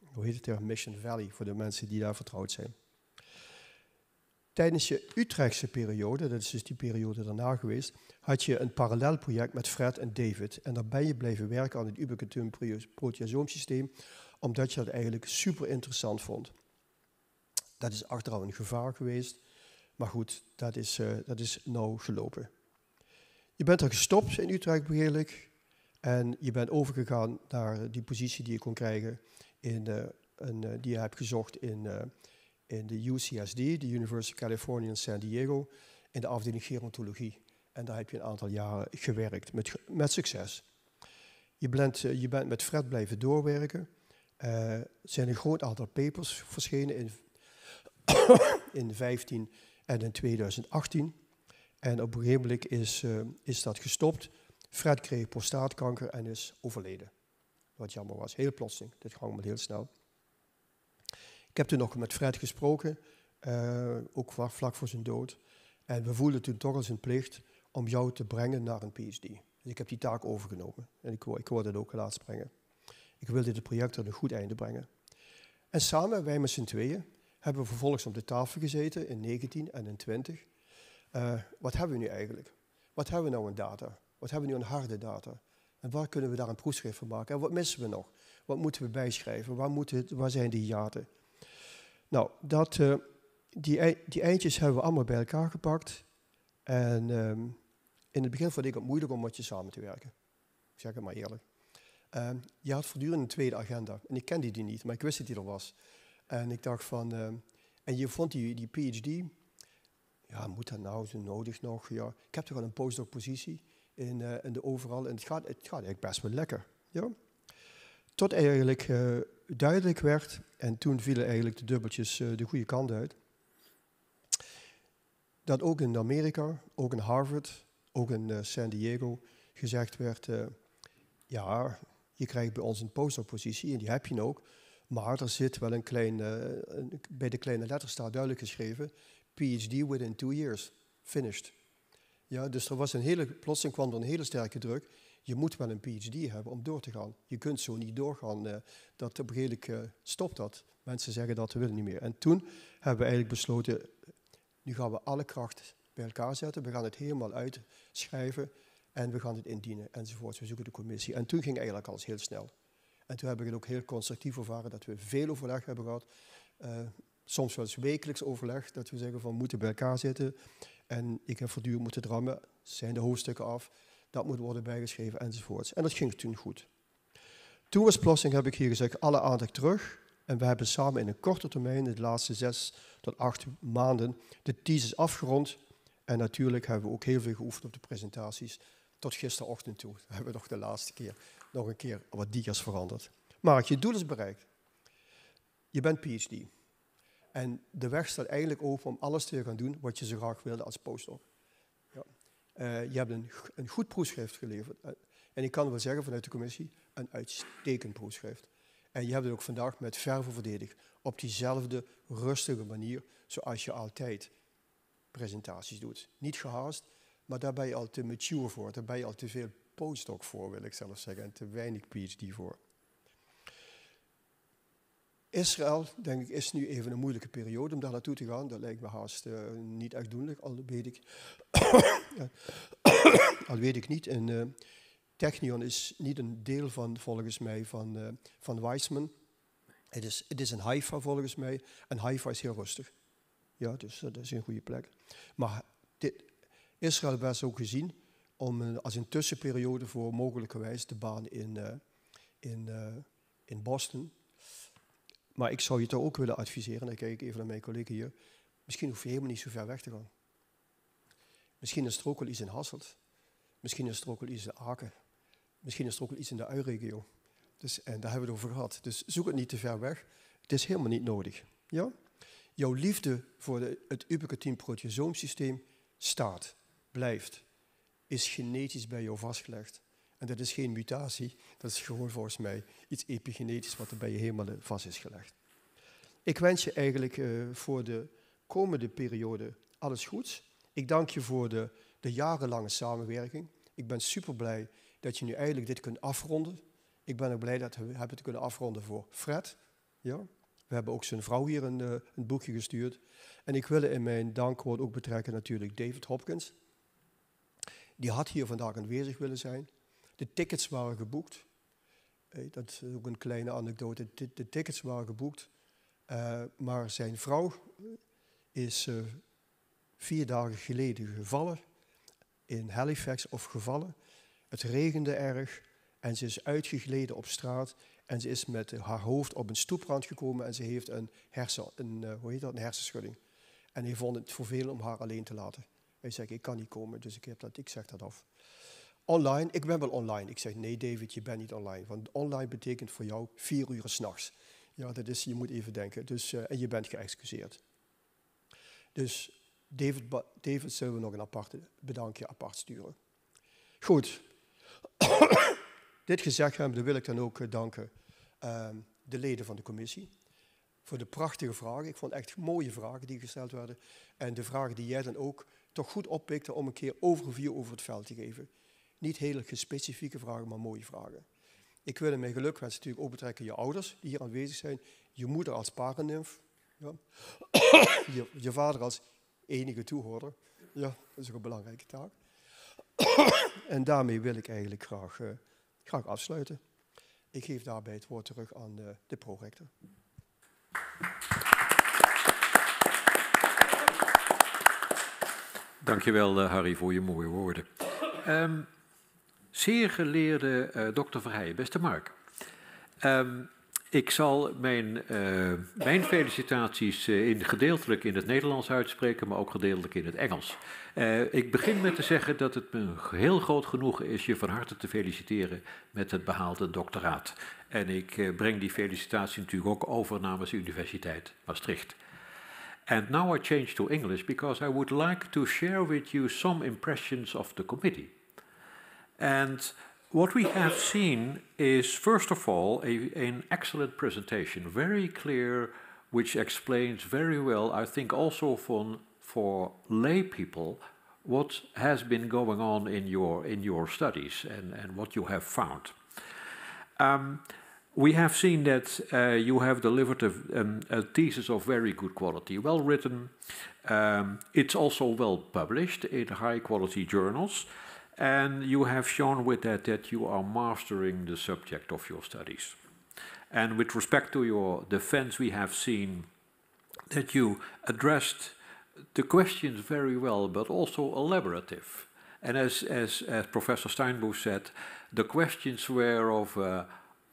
hoe heet het? Mission Valley, voor de mensen die daar vertrouwd zijn. Tijdens je Utrechtse periode, dat is dus die periode daarna geweest, had je een parallel project met Fred en David. En daar ben je blijven werken aan het ubiquitum proteasoomsysteem, omdat je dat eigenlijk super interessant vond. Dat is achteraf een gevaar geweest, maar goed, dat is, uh, dat is nou gelopen. Je bent er gestopt in Utrecht beheerlijk en je bent overgegaan naar die positie die je kon krijgen in, uh, een, uh, die je hebt gezocht in in de UCSD, de University of California in San Diego, in de afdeling gerontologie. En daar heb je een aantal jaren gewerkt, met, met succes. Je bent, eh, je bent met Fred blijven doorwerken. Uh, er zijn een groot aantal papers verschenen in, in 15 en in 2018. En op een gegeven moment is, uh, is dat gestopt. Fred kreeg prostaatkanker en is overleden. Wat jammer was, heel plotseling. Dit ging maar heel snel. Ik heb toen nog met Fred gesproken, uh, ook vlak voor zijn dood. En we voelden toen toch als een plicht om jou te brengen naar een PhD. Dus ik heb die taak overgenomen en ik, ik wou dat ook laten brengen. Ik wilde het project tot een goed einde brengen. En samen, wij met z'n tweeën, hebben we vervolgens op de tafel gezeten in 19 en in 20. Uh, eh, wat hebben we nu eigenlijk? Wat hebben we nou aan data? Wat hebben we nu aan harde data? En waar kunnen we daar een proefschrift van maken? En wat missen we nog? Wat moeten we bijschrijven? Waar, moeten, waar zijn die hiaten? Nou, dat, uh, die, die eindjes hebben we allemaal bij elkaar gepakt. En um, in het begin vond ik het moeilijk om met je samen te werken. Ik zeg het maar eerlijk. Um, je had voortdurend een tweede agenda. En ik kende die niet, maar ik wist dat die er was. En ik dacht van... Um, en je vond die, die PhD... Ja, moet dat nou zo nodig nog? Ja, ik heb toch al een postdoc-positie in, uh, in de overal. En het gaat, het gaat eigenlijk best wel lekker. Ja? Tot eigenlijk uh, duidelijk werd, en toen vielen eigenlijk de dubbeltjes uh, de goede kant uit, dat ook in Amerika, ook in Harvard, ook in uh, San Diego gezegd werd, ja, je krijgt bij ons een postdoc-positie en die heb je ook, maar er zit wel een klein, bij de kleine letters staat duidelijk geschreven, PhD within two years, finished. Ja, dus er was een hele, plotseling kwam er een hele sterke druk. Je moet wel een PhD hebben om door te gaan. Je kunt zo niet doorgaan. Uh, dat op een moment stopt dat. Mensen zeggen dat we willen niet meer. En toen hebben we eigenlijk besloten, nu gaan we alle kracht bij elkaar zetten. We gaan het helemaal uitschrijven en we gaan het indienen enzovoort. We zoeken de commissie. En toen ging eigenlijk alles heel snel. En toen heb ik het ook heel constructief ervaren dat we veel overleg hebben gehad. Uh, soms wel eens wekelijks overleg, dat we zeggen van we moeten bij elkaar zitten. En ik heb voortdurend moeten drammen, zijn de hoofdstukken af, dat moet worden bijgeschreven enzovoorts. En dat ging toen goed. Toen was plotseling, heb ik hier gezegd, alle aandacht terug. En we hebben samen in een korte termijn, de laatste zes tot acht maanden, de thesis afgerond. En natuurlijk hebben we ook heel veel geoefend op de presentaties. Tot gisterochtend toe hebben we nog de laatste keer nog een keer wat dia's veranderd. Maar je doel is bereikt. Je bent PhD. En de weg staat eigenlijk open om alles te gaan doen wat je zo graag wilde als postdoc. Uh, je hebt een, een goed proefschrift geleverd. Uh, en ik kan wel zeggen vanuit de commissie, een uitstekend proefschrift. En je hebt het ook vandaag met verve verdedigd. Op diezelfde rustige manier zoals je altijd presentaties doet. Niet gehaast, maar daar ben je al te mature voor. Daar ben je al te veel postdoc voor, wil ik zelf zeggen. En te weinig PhD voor. Israël, denk ik, is nu even een moeilijke periode om daar naartoe te gaan. Dat lijkt me haast uh, niet echt doenlijk, al weet ik, al weet ik niet. En uh, Technion is niet een deel van, volgens mij, van, uh, van Weizmann. Het is, het is een Haifa, volgens mij. En Haifa is heel rustig. Ja, dus dat is een goede plek. Maar dit, Israël werd ook gezien om als een tussenperiode voor mogelijkerwijs de baan in, in, in Boston maar ik zou je toch ook willen adviseren, dan kijk ik even naar mijn collega hier, misschien hoef je helemaal niet zo ver weg te gaan. Misschien is er ook wel iets in Hasselt. Misschien is er iets in Aken. Misschien is er ook iets in de ui-regio. Dus, en daar hebben we het over gehad. Dus zoek het niet te ver weg. Het is helemaal niet nodig. Ja? Jouw liefde voor de, het ubiquitine proteasoomsysteem staat, blijft, is genetisch bij jou vastgelegd. En dat is geen mutatie, dat is gewoon volgens mij iets epigenetisch wat er bij je helemaal vast is gelegd. Ik wens je eigenlijk uh, voor de komende periode alles goeds. Ik dank je voor de, de jarenlange samenwerking. Ik ben super blij dat je nu eigenlijk dit kunt afronden. Ik ben ook blij dat we hebben het kunnen afronden voor Fred. Ja. We hebben ook zijn vrouw hier een, uh, een boekje gestuurd. En ik wil in mijn dankwoord ook betrekken natuurlijk David Hopkins. Die had hier vandaag aanwezig willen zijn. De tickets waren geboekt. Dat is ook een kleine anekdote. De, tickets waren geboekt. Uh, maar zijn vrouw is uh, vier dagen geleden gevallen in Halifax of gevallen. Het regende erg en ze is uitgegleden op straat en ze is met haar hoofd op een stoeprand gekomen en ze heeft een, hersen, een, hoe heet dat, een hersenschudding. En hij vond het vervelend om haar alleen te laten. Hij zei, ik kan niet komen, dus ik, heb dat, ik zeg dat af. Online, ik ben wel online. Ik zeg, nee David, je bent niet online. Want online betekent voor jou vier uur s'nachts. Ja, dat is, je moet even denken. Dus, uh, en je bent geëxcuseerd. Dus David, David zullen we nog een aparte bedankje apart sturen. Goed. Dit gezegd hebben, wil ik dan ook uh, danken uh, de leden van de commissie. Voor de prachtige vragen. Ik vond echt mooie vragen die gesteld werden. En de vragen die jij dan ook toch goed oppikte om een keer overview over het veld te geven. Niet hele specifieke vragen, maar mooie vragen. Ik wil in mijn gelukwensen natuurlijk ook betrekken je ouders die hier aanwezig zijn. Je moeder als parennimf. Ja. je, je vader als enige toehoorder. Ja, dat is ook een belangrijke taak. en daarmee wil ik eigenlijk graag, uh, graag afsluiten. Ik geef daarbij het woord terug aan uh, de prorector. Dankjewel, uh, Harry, voor je mooie woorden. Um, Zeer geleerde uh, dokter Verheijen, beste Mark. Um, ik zal mijn, uh, mijn felicitaties uh, in, gedeeltelijk in het Nederlands uitspreken, maar ook gedeeltelijk in het Engels. Ik begin met te zeggen dat het me heel groot genoegen is je van harte te feliciteren met het behaalde doctoraat. En ik breng die felicitatie natuurlijk ook over namens de Universiteit Maastricht. And now I change to English because I would like to share with you some impressions of the committee. And what we have seen is, first of all, a, an excellent presentation, very clear, which explains very well, I think also for, for lay people, what has been going on in your, in your studies and, and what you have found. Um, we have seen that uh, you have delivered a, um, a, thesis of very good quality, well written. Um, it's also well published in high quality journals. And you have shown with that that you are mastering the subject of your studies. And with respect to your defense, we have seen that you addressed the questions very well, but also elaborative. And as, as, as Professor Steinbusch said, the questions were of, uh,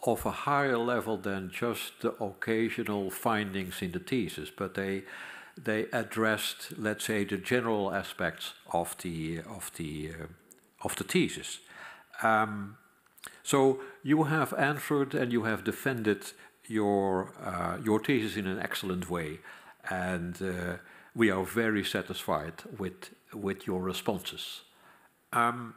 of a higher level than just the occasional findings in the thesis, but they, they addressed, let's say, the general aspects of the, of the, uh, of the thesis. Um, so you have answered and you have defended your, uh, your thesis in an excellent way. And uh, we are very satisfied with, with your responses. Um,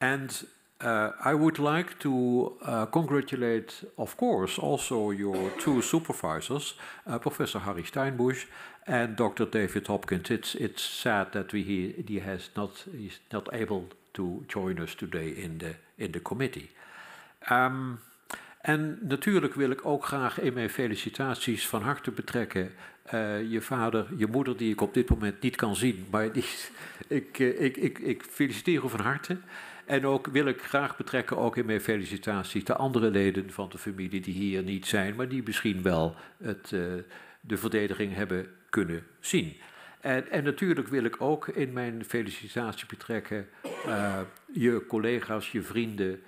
and uh, I would like to uh, congratulate, of course, also your two supervisors, uh, Professor Harry Steinbusch and Dr. David Hopkins. It's, it's sad that we, he, he has not, he's not able to join us today in the, in the committee. Um, en natuurlijk wil ik ook graag in mijn felicitaties van harte betrekken uh, je vader, je moeder, die ik op dit moment niet kan zien. Maar die, ik, uh, ik, ik, ik feliciteer u van harte. En ook wil ik graag betrekken, ook in mijn felicitaties, de andere leden van de familie die hier niet zijn, maar die misschien wel het, uh, de verdediging hebben kunnen zien. En, en, natuurlijk wil ik ook in mijn felicitatie betrekken je collega's, je vrienden,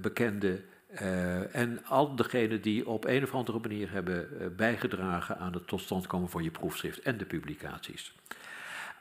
bekenden uh, en al degenen die op een of andere manier hebben bijgedragen aan het tot stand komen van je proefschrift en de publicaties.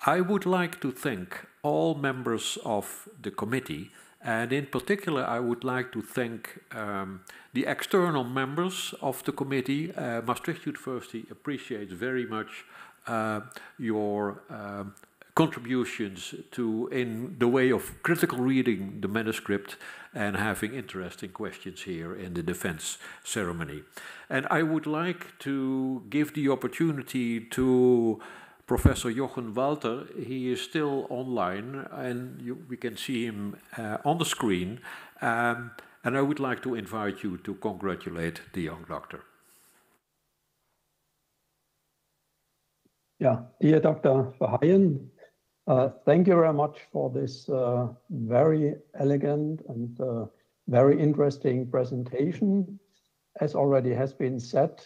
I would like to thank all members of the committee, and in particular, I would like to thank um, the external members of the committee. Uh, Maastricht University appreciates very much uh, your um, contributions to in the way of critical reading the manuscript and having interesting questions here in the defense ceremony. And I would like to give the opportunity to Professor Jochen Walter. He is still online and you, we can see him uh, on the screen. Um, and I would like to invite you to congratulate the young doctor. Yeah, dear Dr. Verheijen, uh, thank you very much for this uh, very elegant and uh, very interesting presentation. As already has been said,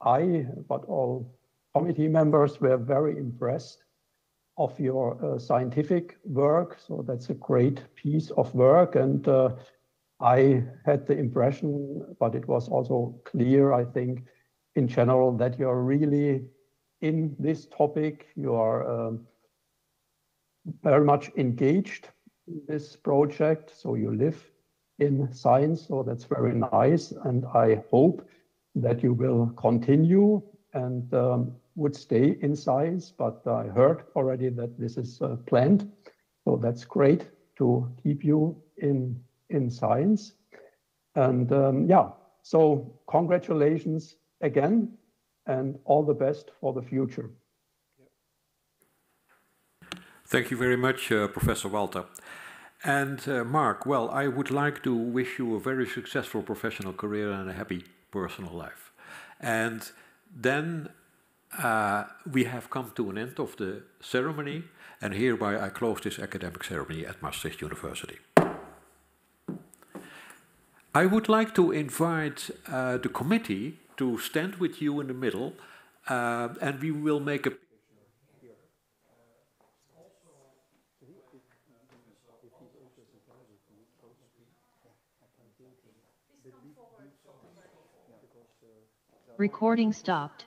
I, but all committee members were very impressed of your uh, scientific work. So that's a great piece of work. And uh, I had the impression, but it was also clear, I think, in general, that you're really in this topic. You are um, very much engaged in this project. So you live in science, so that's very nice. And I hope that you will continue and um, would stay in science. But I heard already that this is uh, planned. So that's great to keep you in, in science. And um, yeah, so congratulations again and all the best for the future. Thank you very much, uh, Professor Walter. And uh, Mark, well, I would like to wish you a very successful professional career and a happy personal life. And then uh, we have come to an end of the ceremony, and hereby I close this academic ceremony at Maastricht University. I would like to invite uh, the committee to stand with you in the middle, uh, and we will make a Recording stopped.